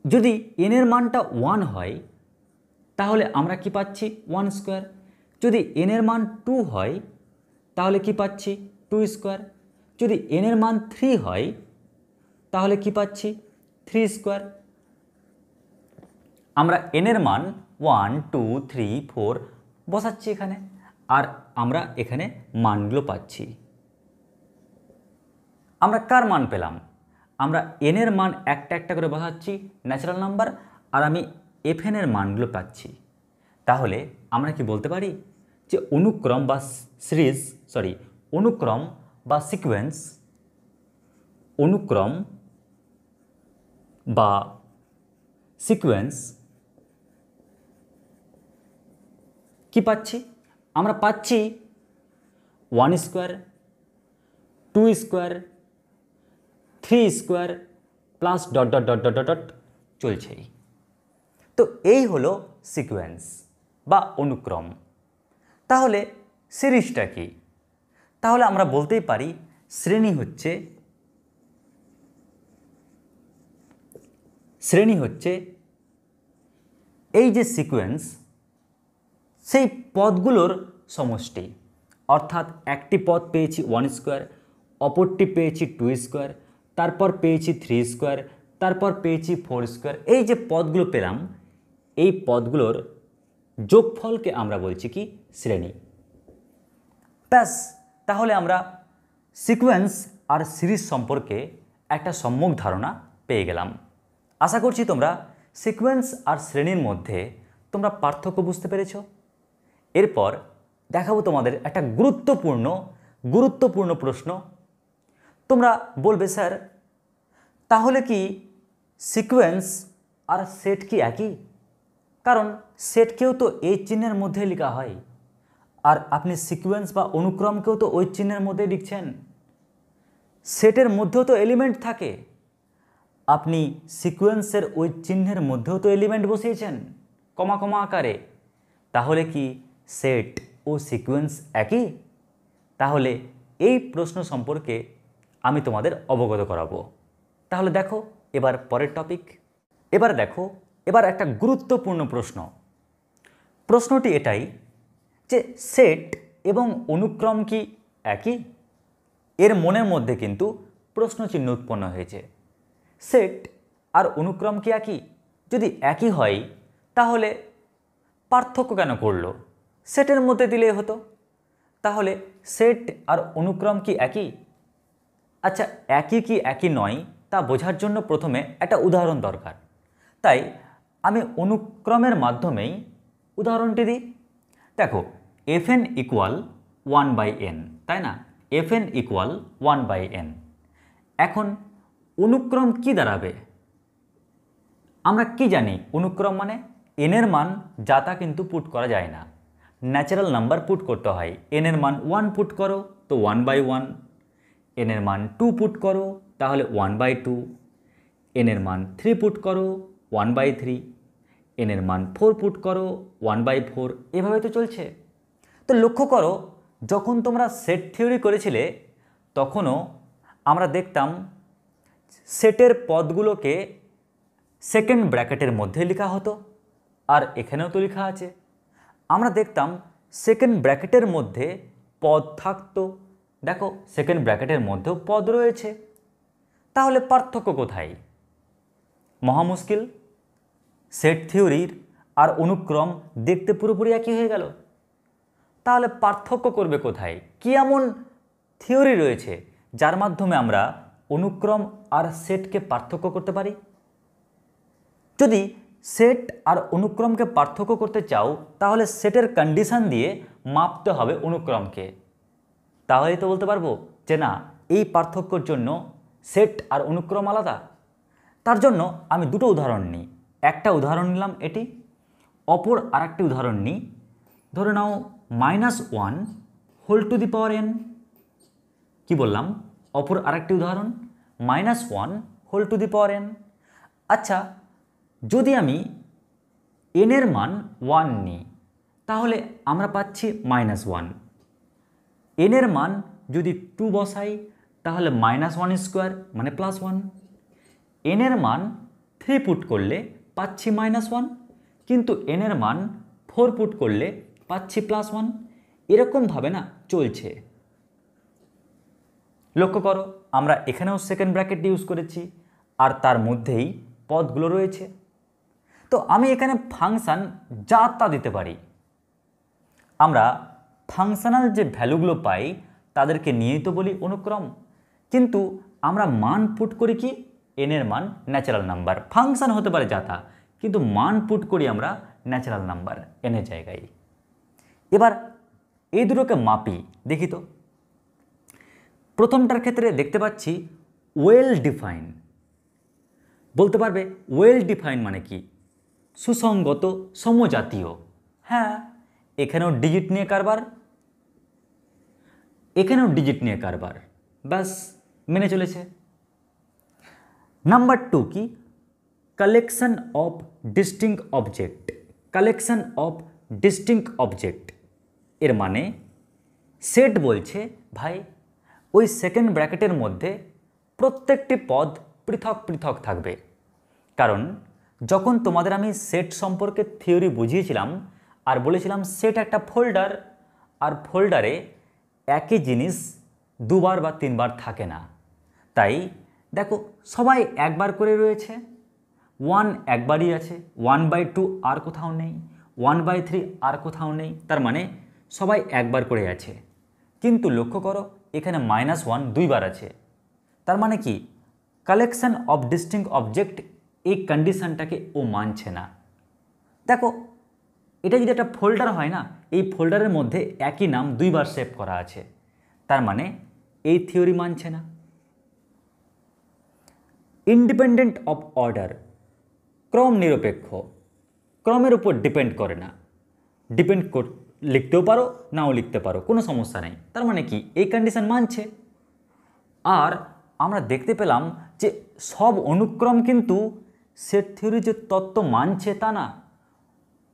যদি এনের মানটা ওয়ান হয়, তাহলে আমরা কি পাচ্ছি? ওয়ান স্কোয়ার যদি এন এর মান টু হয় তাহলে কি পাচ্ছি? টু স্কোয়ার যদি এনের মান থ্রি হয়, তাহলে কি পাচ্ছি? থ্রি স্কোয়ার আমরা এনের মান ওয়ান টু থ্রি ফোর বসাচ্ছি এখানে, আর আমরা এখানে মানগুলো পাচ্ছি। আমরা কার মান পেলাম? আমরা এনের মান একটা একটা করে বসাচ্ছি ন্যাচারাল নাম্বার আর আমি এফ এর মানগুলো পাচ্ছি। তাহলে আমরা কি বলতে পারি? যে অনুক্রম বা সিরিজ সরি অনুক্রম বা সিকোয়েন্স অনুক্রম বা সিকোয়েন্স কি পাচ্ছি? আমরা পাচ্ছি one square two square three square plus dot dot dot dot dot চলছেই তো এই হলো সিকোয়েন্স বা অনুক্রম। তাহলে সিরিজটা কি? তাহলে আমরা বলতেই পারি শ্রেণি হচ্ছে শ্রেণি হচ্ছে এই যে সিকোয়েন্স সেই পদগুলোর সমষ্টি। অর্থাৎ একটি পদ পেয়েছি ওয়ান স্কোয়ার অপরটি পেয়েছি টু স্কোয়ার তারপর পেয়েছি থ্রি স্কোয়ার তারপর পেয়েছি ফোর স্কোয়ার এই যে পদগুলো পেলাম, এই পদগুলোর যোগফলকে আমরা বলছি কি? শ্রেণি। ব্যাস তাহলে আমরা সিকোয়েন্স আর সিরিজ সম্পর্কে একটা সম্যক ধারণা পেয়ে গেলাম। আশা করছি তোমরা সিকোয়েন্স আর শ্রেণির মধ্যে তোমরা পার্থক্য বুঝতে পেরেছ। এরপর দেখাবো তোমাদের একটা গুরুত্বপূর্ণ গুরুত্বপূর্ণ প্রশ্ন। তোমরা বলবে, স্যার, তাহলে কি সিকোয়েন্স আর সেট কি একই? কারণ সেটকেও তো এই চিহ্নের মধ্যে লেখা হয়। আর আপনি সিকোয়েন্স বা অনুক্রমকেও তো ওই চিহ্নের মধ্যে লিখছেন। সেটের মধ্যেও তো এলিমেন্ট থাকে। আপনি সিকোয়েন্সের ওই চিহ্নের মধ্যেও তো এলিমেন্ট বসিয়েছেন, কমা কমা আকারে। তাহলে কি সেট ও সিকোয়েন্স একই? তাহলে এই প্রশ্ন সম্পর্কে আমি তোমাদের অবগত করাবো। তাহলে দেখো, এবার পরের টপিক এবার দেখো, এবার একটা গুরুত্বপূর্ণ প্রশ্ন। প্রশ্নটি এটাই যে সেট এবং অনুক্রম কি? একই? এর মনের মধ্যে কিন্তু প্রশ্ন চিহ্ন উৎপন্ন হয়েছে। সেট আর অনুক্রম কি একই? যদি একই হয়, তাহলে পার্থক্য কেন করল? সেটের মধ্যে দিলেই হতো। তাহলে সেট আর অনুক্রম কি একই? আচ্ছা একই কি একই নয়, তা বোঝার জন্য প্রথমে একটা উদাহরণ দরকার। তাই আমি অনুক্রমের মাধ্যমেই উদাহরণটি দিই। দেখো f n equal one by n তাই না? F n equal one by n এখন অনুক্রম কি দাঁড়াবে? আমরা কি জানি? অনুক্রম মানে এনের মান যাতা কিন্তু পুট করা যায় না। ন্যাচারাল নাম্বার পুট করতে হয়। এনের মান ওয়ান পুট করো, তো ওয়ান বাই ওয়ান এনের মান টু পুট করো, তাহলে ওয়ান বাই টু এনের মান থ্রি পুট করো ওয়ান বাই থ্রি এনের মান ফোর পুট করো ওয়ান বাই ফোর এভাবে তো চলছে। তো লক্ষ্য করো, যখন তোমরা সেট থিওরি করেছিলে, তখনও আমরা দেখতাম সেটের পদগুলোকে সেকেন্ড ব্র্যাকেটের মধ্যে লেখা হতো, আর এখানেও তো লেখা আছে। আমরা দেখতাম সেকেন্ড ব্র্যাকেটের মধ্যে পদ থাকতো। দেখো সেকেন্ড ব্র্যাকেটের মধ্যেও পদ রয়েছে। তাহলে পার্থক্য কোথায়? মহা মুশকিল। সেট থিওরির আর অনুক্রম দেখতে পুরোপুরি একই হয়ে গেল। তাহলে পার্থক্য করবে কোথায়? কি এমন থিওরি রয়েছে যার মাধ্যমে আমরা অনুক্রম আর সেটকে পার্থক্য করতে পারি? যদি সেট আর অনুক্রমকে পার্থক্য করতে চাও, তাহলে সেটের কন্ডিশন দিয়ে মাপতে হবে অনুক্রমকে। তাহলেই তো বলতে পারব যে না, এই পার্থক্যর জন্য সেট আর অনুক্রম আলাদা। তার জন্য আমি দুটো উদাহরণ নিই। একটা উদাহরণ নিলাম এটি, অপর আরেকটি উদাহরণ নিই। ধরে নাও minus one whole to the power n. কী বললাম? অপর আরেকটি উদাহরণ, minus one whole to the power n. আচ্ছা যদি আমি এনের মান ওয়ান নিই, তাহলে আমরা পাচ্ছি মাইনাস ওয়ান। এনের মান যদি টু বসাই, তাহলে মাইনাস ওয়ান স্কোয়ার মানে প্লাস ওয়ান। এনের মান থ্রি পুট করলে পাচ্ছি মাইনাস ওয়ান, কিন্তু এনের মান ফোর পুট করলে পাচ্ছি প্লাস ওয়ান এরকমভাবে না চলছে। লক্ষ্য করো, আমরা এখানেও সেকেন্ড ব্র্যাকেট ইউজ করেছি, আর তার মধ্যেই পদগুলো রয়েছে। তো আমি এখানে ফাংশান যা তা দিতে পারি। আমরা ফাংশনাল যে ভ্যালুগুলো পাই, তাদেরকে নিয়েই তো বলি অনুক্রম। কিন্তু আমরা মান পুট করি কি? এনের মান ন্যাচারাল নাম্বার ফাংশান হতে পারে যাতা কিন্তু মান পুট করি আমরা ন্যাচারাল নাম্বার এনের জায়গায়। এবার এই দুটোকে মাপি, দেখি তো। প্রথমটার ক্ষেত্রে দেখতে পাচ্ছি ওয়েল ডিফাইন বলতে পারবে ওয়েল ডিফাইন মানে কি? সুসংগত, সমজাতীয়। হ্যাঁ এখানেও ডিজিট নিয়ে কারবার। এখানেও ডিজিট নিয়ে কারবার। ব্যাস, মেনে চলেছে। নাম্বার টু কি? Collection of distinct object collection of distinct object এর মানে সেট বলছে, ভাই, ওই সেকেন্ড ব্র্যাকেটের মধ্যে প্রত্যেকটি পদ পৃথক পৃথক থাকবে। কারণ যখন তোমাদের আমি সেট সম্পর্কে থিওরি বুঝিয়েছিলাম আর বলেছিলাম সেট একটা ফোল্ডার আর ফোল্ডারে একই জিনিস দুবার বা তিনবার থাকে না। তাই দেখো, সবাই একবার করে রয়েছে। ওয়ান একবারই আছে ওয়ান বাই টু আর কোথাও নেই ওয়ান বাই থ্রি আর কোথাও নেই। তার মানে সবাই একবার করে আছে। কিন্তু লক্ষ্য করো, এখানে মাইনাস ওয়ান দুইবার আছে। তার মানে কি? কালেকশান অফ ডিস্টিং অবজেক্ট এই কন্ডিশনটাকে ও মানছে না। দেখো, এটা যদি একটা ফোল্ডার হয় না, এই ফোল্ডারের মধ্যে একই নাম দুইবার সেভ করা আছে। তার মানে এই থিওরি মানছে না। ইন্ডিপেন্ডেন্ট অফ অর্ডার ক্রম নিরপেক্ষ, ক্রমের উপর ডিপেন্ড করে না। ডিপেন্ড লিখতেও পারো, নাও লিখতে পারো, কোনো সমস্যা নেই। তার মানে কি? এই কন্ডিশন মানছে। আর আমরা দেখতে পেলাম যে সব অনুক্রম কিন্তু সেট থিওরি যে তত্ত্ব মানছে তা না,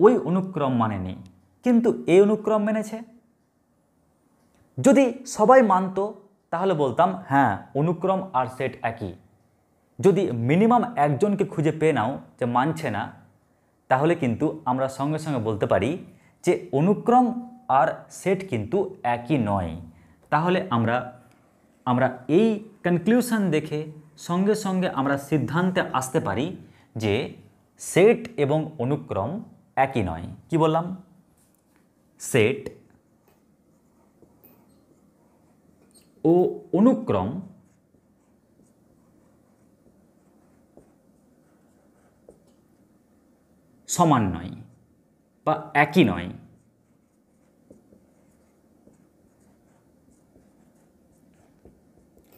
ওই অনুক্রম মানেনি কিন্তু এই অনুক্রম মেনেছে। যদি সবাই মানত, তাহলে বলতাম হ্যাঁ অনুক্রম আর সেট একই। যদি মিনিমাম একজনকে খুঁজে পেয়ে নাও যে মানছে না, তাহলে কিন্তু আমরা সঙ্গে সঙ্গে বলতে পারি যে অনুক্রম আর সেট কিন্তু একই নয়। তাহলে আমরা আমরা এই কনক্লিউশন দেখে সঙ্গে সঙ্গে আমরা সিদ্ধান্তে আসতে পারি যে সেট এবং অনুক্রম একই নয়। কি বললাম? সেট ও অনুক্রম সমান নয়। বা একই নয়।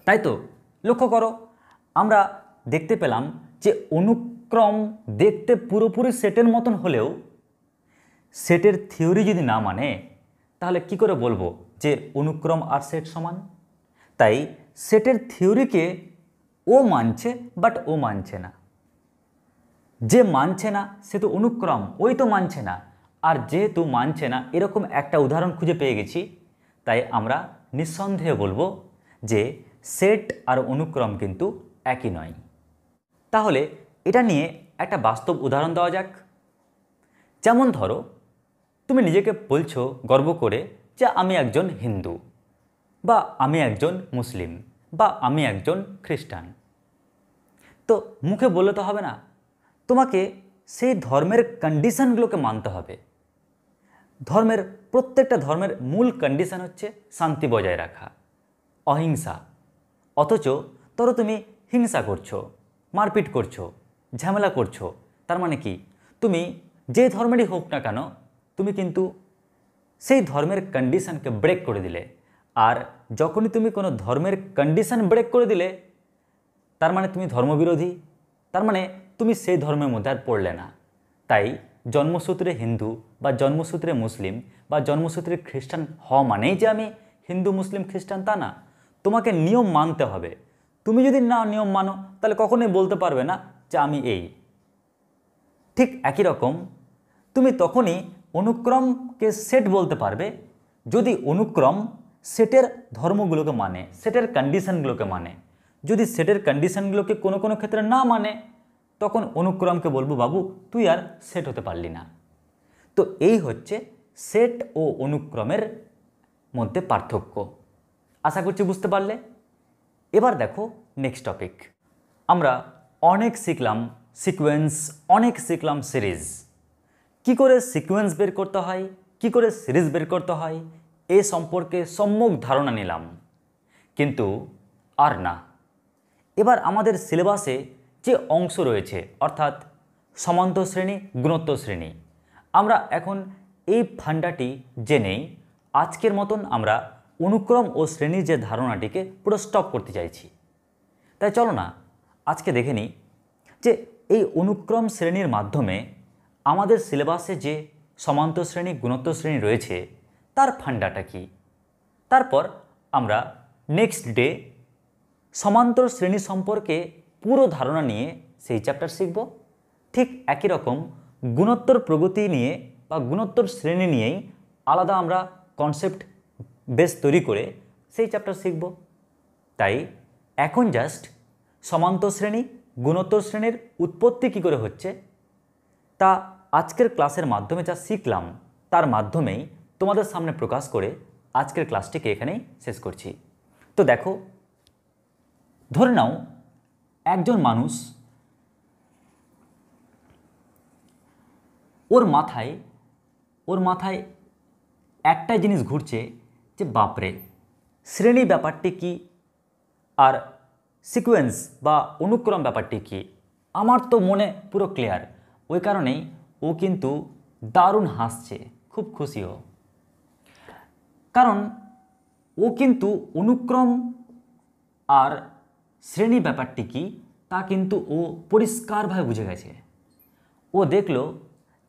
তাই তো? লক্ষ্য করো, আমরা দেখতে পেলাম যে অনুক্রম দেখতে পুরোপুরি সেটের মতন হলেও সেটের থিওরি যদি না মানে তাহলে কি করে বলব যে অনুক্রম আর সেট সমান? তাই সেটের থিওরিকে ও মানছে, বাট ও মানছে না। যে মানছে না, সে তো অনুক্রম, ওই তো মানছে না। আর যেহেতু মানছে না, এরকম একটা উদাহরণ খুঁজে পেয়ে গেছি। তাই আমরা নিঃসন্দেহে বলব যে সেট আর অনুক্রম কিন্তু একই নয়। তাহলে এটা নিয়ে একটা বাস্তব উদাহরণ দেওয়া যাক। যেমন ধরো, তুমি নিজেকে বলছো, গর্ব করে যে আমি একজন হিন্দু, বা আমি একজন মুসলিম, বা আমি একজন খ্রিস্টান। তো মুখে বললে তো হবে না, তোমাকে সেই ধর্মের কন্ডিশনগুলোকে মানতে হবে। ধর্মের, প্রত্যেকটা ধর্মের মূল কন্ডিশন হচ্ছে শান্তি বজায় রাখা, অহিংসা। অথচ ধরো তুমি হিংসা করছ, মারপিট করছ, ঝামেলা করছ, তার মানে কি? তুমি যে ধর্মেরই হোক না কেন, তুমি কিন্তু সেই ধর্মের কন্ডিশনকে ব্রেক করে দিলে। আর যখনই তুমি কোনো ধর্মের কন্ডিশন ব্রেক করে দিলে, তার মানে তুমি ধর্মবিরোধী, তার মানে তুমি সেই ধর্মের মধ্যে আর পড়লে না। তাই জন্মসূত্রে হিন্দু বা জন্মসূত্রে মুসলিম বা জন্মসূত্রে খ্রিস্টান হওয়া মানেই যে আমি হিন্দু, মুসলিম, খ্রিস্টান তা না। তোমাকে নিয়ম মানতে হবে। তুমি যদি না নিয়ম মানো, তাহলে কখনোই বলতে পারবে না যে আমি এই। ঠিক একই রকম, তুমি তখনই অনুক্রমকে সেট বলতে পারবে। যদি অনুক্রম সেটের ধর্মগুলোকে মানে সেটের কন্ডিশনগুলোকে মানে যদি সেটের কন্ডিশনগুলোকে কোনো কোনো ক্ষেত্রে না মানে তখন অনুক্রমকে বলব, বাবু, তুই আর সেট হতে পারলি না। তো এই হচ্ছে সেট ও অনুক্রমের মধ্যে পার্থক্য। আশা করছি বুঝতে পারলে? এবার দেখো নেক্সট টপিক আমরা অনেক শিখলাম সিকোয়েন্স অনেক শিখলাম সিরিজ কি করে সিকোয়েন্স বের করতে হয়? কি করে সিরিজ বের করতে হয়? এ সম্পর্কে সম্যক ধারণা নিলাম। কিন্তু আর না। এবার আমাদের সিলেবাসে যে অংশ রয়েছে, অর্থাৎ সমান্ত শ্রেণি গুণত্ব শ্রেণি আমরা এখন এই ফান্ডাটি জেনেই আজকের মতন আমরা অনুক্রম ও শ্রেণির যে ধারণাটিকে পুরো স্টপ করতে চাইছি। তাই চলো না, আজকে দেখে নিই যে এই অনুক্রম শ্রেণির মাধ্যমে আমাদের সিলেবাসে যে সমান্ত শ্রেণি গুণত্ব শ্রেণি রয়েছে, তার ফান্ডাটা কি? তারপর আমরা নেক্সট ডে সমান্তর শ্রেণি সম্পর্কে পুরো ধারণা নিয়ে সেই চ্যাপ্টার শিখব। ঠিক একই রকম গুণোত্তর প্রগতি নিয়ে বা গুণোত্তর শ্রেণি নিয়েই আলাদা আমরা কনসেপ্ট বেস তৈরি করে সেই চ্যাপ্টার শিখব। তাই এখন জাস্ট সমান্ত শ্রেণি, গুণোত্তর শ্রেণির উৎপত্তি কী করে হচ্ছে তা আজকের ক্লাসের মাধ্যমে যা শিখলাম তার মাধ্যমেই তোমাদের সামনে প্রকাশ করে আজকের ক্লাসটিকে এখানেই শেষ করছি। তো দেখো, ধরে নাও একজন মানুষ ওর মাথায় ওর মাথায় একটাই জিনিস ঘুরছে যে বাপরে, শ্রেণি ব্যাপারটি কি আর সিকোয়েন্স বা অনুক্রম ব্যাপারটি কি? আমার তো মনে পুরো ক্লিয়ার ওই কারণেই ও কিন্তু দারুণ হাসছে, খুব খুশিও। কারণ ও কিন্তু অনুক্রম আর শ্রেণি ব্যাপারটি কি তা কিন্তু ও পরিষ্কারভাবে বুঝে গেছে। ও দেখল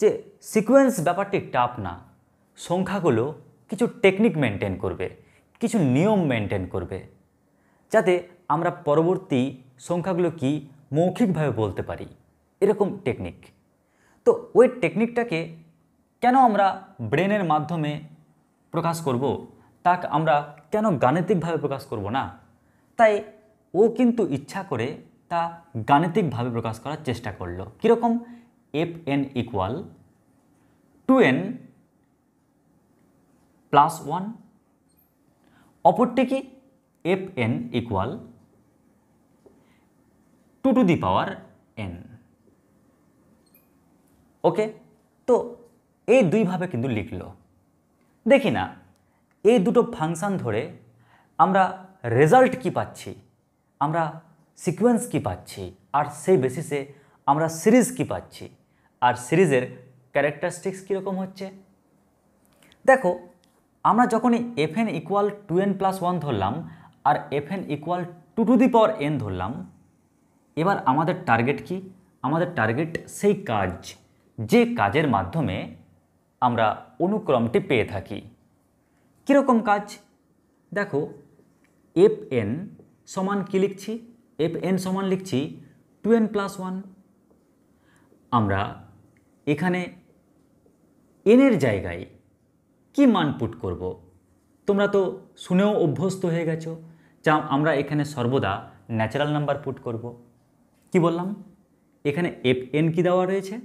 যে সিকোয়েন্স ব্যাপারটি টাফ না, সংখ্যাগুলো কিছু টেকনিক মেনটেন করবে, কিছু নিয়ম মেনটেন করবে, যাতে আমরা পরবর্তী সংখ্যাগুলো কি মৌখিকভাবে বলতে পারি, এরকম টেকনিক তো ওই টেকনিকটাকে কেন আমরা ব্রেনের মাধ্যমে প্রকাশ করব তা আমরা কেন গাণিতিকভাবে প্রকাশ করব না? তাই ও কিন্তু ইচ্ছা করে তা গাণিতিকভাবে প্রকাশ করার চেষ্টা করল। কীরকম? F n equal two n plus one অপরটি কি f n equal two to the power n okay তো এই দুইভাবে কিন্তু লিখল। দেখি না, এই দুটো ফাংশান ধরে আমরা রেজাল্ট কি পাচ্ছি, আমরা সিকোয়েন্স কি পাচ্ছি, আর সেই বেসিসে আমরা সিরিজ কি পাচ্ছি। আর সিরিজের ক্যারেক্টারিস্টিক্স কীরকম হচ্ছে? দেখো, আমরা যখনই f n equal two n plus one ধরলাম আর f n equal two to the power n ধরলাম, এবার আমাদের টার্গেট কি? আমাদের টার্গেট সেই কাজ যে কাজের মাধ্যমে আমরা অনুক্রমটি পেয়ে থাকি। কীরকম কাজ? দেখো এফ এন সমান কী লিখছি? এফ এন সমান লিখছি টু এন প্লাস ওয়ান আমরা এখানে এনের জায়গায় কি মান পুট করব? তোমরা তো শুনেও অভ্যস্ত হয়ে গেছো যা আমরা এখানে সর্বদা ন্যাচারাল নাম্বার পুট করব। কি বললাম? এখানে এফ এন কী দেওয়া রয়েছে?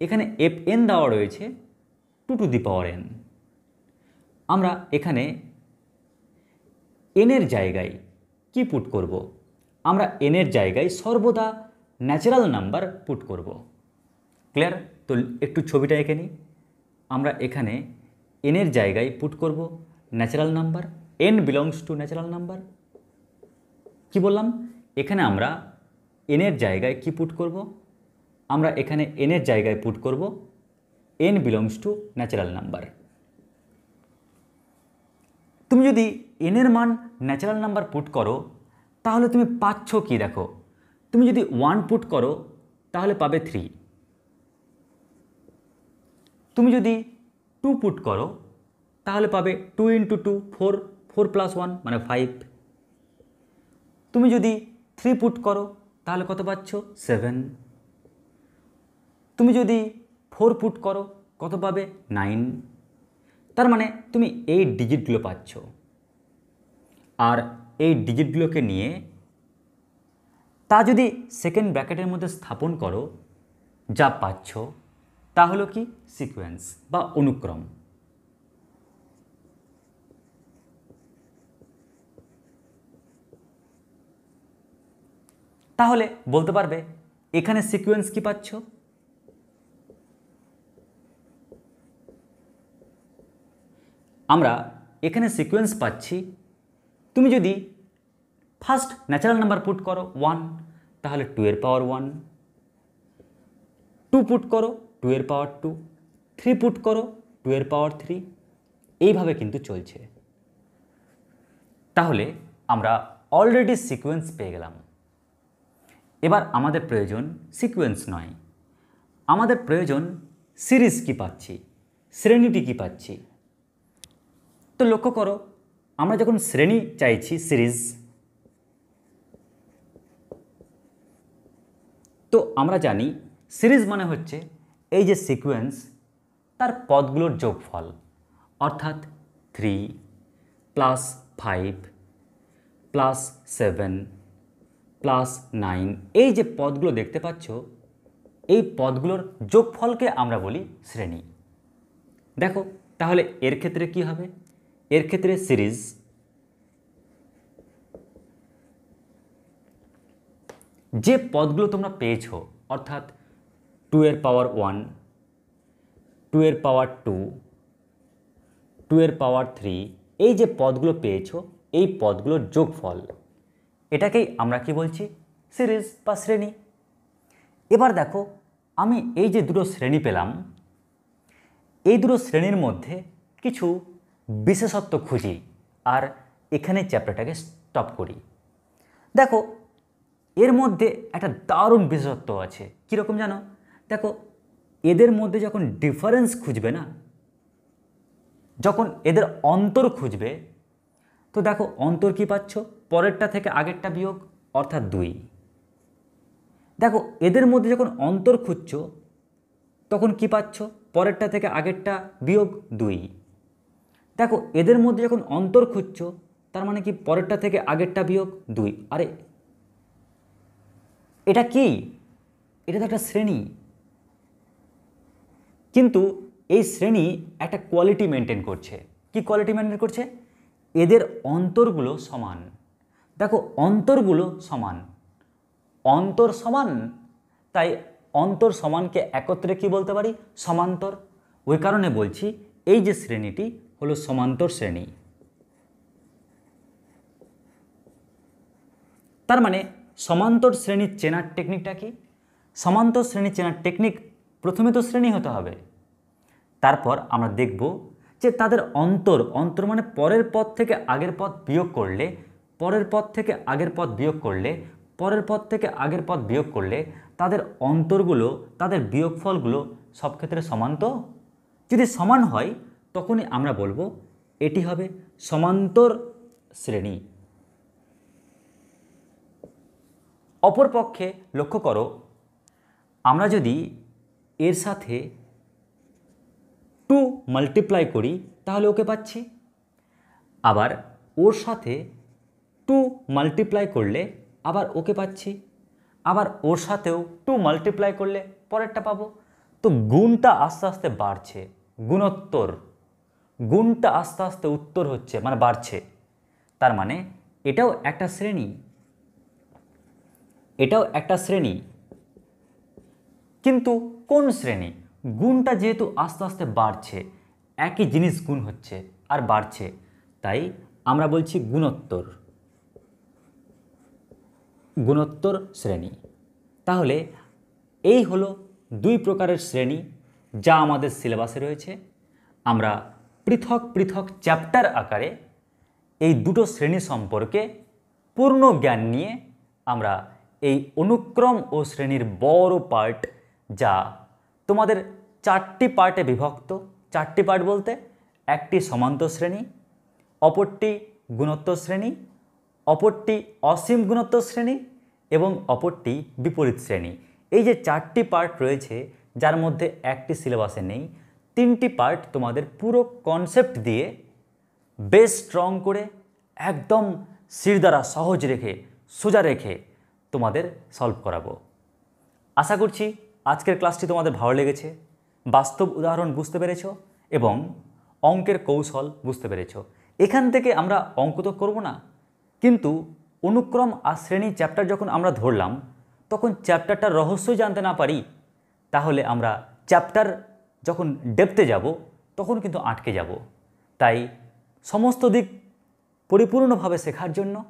এখানে এফ এন দেওয়া রয়েছে two to the power n আমরা এখানে এনের জায়গায় কি পুট করব? আমরা এনের জায়গায় সর্বদা ন্যাচারাল নাম্বার পুট করব। ক্লিয়ার তো একটু ছবিটা এঁকে নিই। আমরা এখানে এনের জায়গায় পুট করব natural number n belongs to natural number কি বললাম? এখানে আমরা এনের জায়গায় কি পুট করব? আমরা এখানে এনের জায়গায় পুট করব n belongs to natural number তুমি যদি এনের মান ন্যাচারাল নাম্বার পুট করো, তাহলে তুমি পাচ্ছ কি দেখো? তুমি যদি ওয়ান পুট করো, তাহলে পাবে থ্রি তুমি যদি টু পুট করো, তাহলে পাবে two into two four four plus one মানে ফাইভ তুমি যদি থ্রি পুট করো, তাহলে কত পাচ্ছ? সেভেন তুমি যদি ফোর পুট করো, কত পাবে? নাইন তার মানে তুমি এই ডিজিটগুলো পাচ্ছ। আর এই ডিজিটগুলোকে নিয়ে তা যদি সেকেন্ড ব্র্যাকেটের মধ্যে স্থাপন করো, যা পাচ্ছ তা হলো কি? সিকোয়েন্স বা অনুক্রম। তাহলে বলতে পারবে, এখানে সিকোয়েন্স কি পাচ্ছ? আমরা এখানে সিকোয়েন্স পাচ্ছি। তুমি যদি ফার্স্ট ন্যাচারাল নাম্বার পুট করো ওয়ান তাহলে টু এর পাওয়ার ওয়ান টু পুট করো টু এর পাওয়ার টু, থ্রি পুট করো টু এর পাওয়ার থ্রি। এইভাবে কিন্তু চলছে। তাহলে আমরা অলরেডি সিকোয়েন্স পেয়ে গেলাম। এবার আমাদের প্রয়োজন সিকোয়েন্স নয়। আমাদের প্রয়োজন সিরিজ কি পাচ্ছি, শ্রেণীটি কি পাচ্ছি। তো লক্ষ্য করো, আমরা যখন শ্রেণি চাইছি সিরিজ তো আমরা জানি সিরিজ মানে হচ্ছে এই যে সিকোয়েন্স তার পদগুলোর যোগফল, অর্থাৎ three plus five plus seven plus nine এই যে পদগুলো দেখতে পাচ্ছ, এই পদগুলোর যোগফলকে আমরা বলি শ্রেণি। দেখো, তাহলে এর ক্ষেত্রে কি হবে? এর ক্ষেত্রে সিরিজ যে পদগুলো তোমরা পেয়েছ, অর্থাৎ টু এর পাওয়ার ওয়ান টু এর পাওয়ার টু টু এর পাওয়ার থ্রি এই যে পদগুলো পেয়েছ, এই পদগুলোর যোগফল, এটাকেই আমরা কি বলছি? সিরিজ বা শ্রেণি। এবার দেখো, আমি এই যে দুটো শ্রেণি পেলাম, এই দুটো শ্রেণির মধ্যে কিছু বিশেষত্ব খুঁজি, আর এখানে চ্যাপ্টারটাকে স্টপ করি। দেখো, এর মধ্যে একটা দারুণ বিশেষত্ব আছে। কীরকম জানো? দেখো, এদের মধ্যে যখন ডিফারেন্স খুঁজবে না, যখন এদের অন্তর খুঁজবে, তো দেখো, অন্তর কি পাচ্ছ? পরেরটা থেকে আগেরটা বিয়োগ, অর্থাৎ দুই। দেখো, এদের মধ্যে যখন অন্তর খুঁজছ, তখন কি পাচ্ছ? পরেরটা থেকে আগেরটা বিয়োগ, দুই। দেখো, এদের মধ্যে যখন অন্তর খুঁজছ, তার মানে কি? পরেরটা থেকে আগেরটা বিয়োগ, দুই। আরে, এটা কি? এটা তো একটা শ্রেণি। কিন্তু এই শ্রেণি একটা কোয়ালিটি মেনটেন করছে। কি কোয়ালিটি মেনটেন করছে? এদের অন্তরগুলো সমান। দেখো, অন্তরগুলো সমান। অন্তর সমান, তাই অন্তর সমানকে একত্রে কি বলতে পারি? সমান্তর। ওই কারণে বলছি, এই যে শ্রেণীটি হলো সমান্তর শ্রেণি। তার মানে সমান্তর শ্রেণির চেনার টেকনিকটা কি? সমান্তর শ্রেণি চেনার টেকনিক প্রথমে তো শ্রেণি হতে হবে। তারপর আমরা দেখব যে তাদের অন্তর অন্তর মানে পরের পদ থেকে আগের পদ বিয়োগ করলে, পরের পদ থেকে আগের পদ বিয়োগ করলে, পরের পদ থেকে আগের পদ বিয়োগ করলে তাদের অন্তরগুলো, তাদের বিয়োগফলগুলো সব ক্ষেত্রে সমান তো? যদি সমান হয়, তখনই আমরা বলব এটি হবে সমান্তর শ্রেণি। অপরপক্ষে লক্ষ্য করো, আমরা যদি এর সাথে টু মাল্টিপ্লাই করি, তাহলে ওকে পাচ্ছি। আবার ওর সাথে টু মাল্টিপ্লাই করলে আবার ওকে পাচ্ছি। আবার ওর সাথেও টু মাল্টিপ্লাই করলে পরেরটা পাবো। তো গুণটা আস্তে আস্তে বাড়ছে, গুণোত্তর। গুণটা আস্তে আস্তে উত্তর হচ্ছে মানে বাড়ছে। তার মানে এটাও একটা শ্রেণি। এটাও একটা শ্রেণি। কিন্তু কোন শ্রেণি? গুণটা যেহেতু আস্তে আস্তে বাড়ছে, একই জিনিস গুণ হচ্ছে আর বাড়ছে। তাই আমরা বলছি গুণোত্তর। গুণোত্তর শ্রেণি। তাহলে এই হলো দুই প্রকারের শ্রেণি যা আমাদের সিলেবাসে রয়েছে। আমরা পৃথক পৃথক চ্যাপ্টার আকারে এই দুটো শ্রেণি সম্পর্কে পূর্ণ জ্ঞান নিয়ে আমরা এই অনুক্রম ও শ্রেণির বড় পার্ট যা তোমাদের চারটি পার্টে বিভক্ত। চারটি পার্ট বলতে একটি সমান্তর শ্রেণি, অপরটি গুণোত্তর শ্রেণি, অপরটি অসীম গুণোত্তর শ্রেণি এবং অপরটি বিপরীত শ্রেণি। এই যে চারটি পার্ট রয়েছে, যার মধ্যে একটি সিলেবাসে নেই, তিনটি পার্ট তোমাদের পুরো কনসেপ্ট দিয়ে বেশ স্ট্রং করে একদম সির দ্বারা সহজ রেখে, সোজা রেখে তোমাদের সলভ করাবো। আশা করছি আজকের ক্লাসটি তোমাদের ভালো লেগেছে? বাস্তব উদাহরণ বুঝতে পেরেছ? এবং অঙ্কের কৌশল বুঝতে পেরেছ? এখান থেকে আমরা অঙ্ক তো করব না। কিন্তু অনুক্রম আর শ্রেণি চ্যাপ্টার যখন আমরা ধরলাম, তখন চ্যাপ্টারটার রহস্য জানতে না পারি। তাহলে আমরা চ্যাপ্টার যখন ডেপতে যাব, তখন কিন্তু আটকে যাব। তাই সমস্ত দিক পরিপূর্ণভাবে শেখার জন্য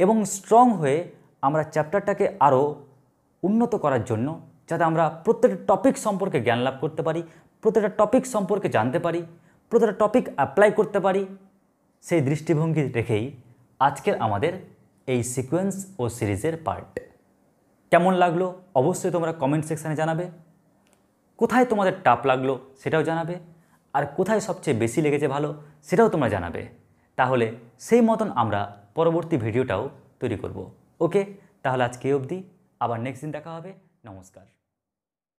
এবং স্ট্রং হয়ে আমরা চ্যাপ্টারটাকে আরও উন্নত করার জন্য যাতে আমরা প্রত্যেকটা টপিক সম্পর্কে জ্ঞান লাভ করতে পারি, প্রত্যেকটা টপিক সম্পর্কে জানতে পারি, প্রত্যেকটা টপিক অ্যাপ্লাই করতে পারি, সেই দৃষ্টিভঙ্গি রেখেই আজকের আমাদের এই সিকোয়েন্স ও সিরিজের পার্ট কেমন লাগল? অবশ্যই তোমরা কমেন্ট সেকশানে জানাবে। কোথায় তোমাদের টাপ লাগল সেটাও জানাবে। আর কোথায় সবচেয়ে বেশি লেগেছে ভালো সেটাও তোমরা জানাবে। তাহলে সেই মতন আমরা পরবর্তী ভিডিওটাও তৈরি করব। ওকে? তাহলে আজকে অবধি। আবার নেক্সট দিন দেখা হবে। নমস্কার।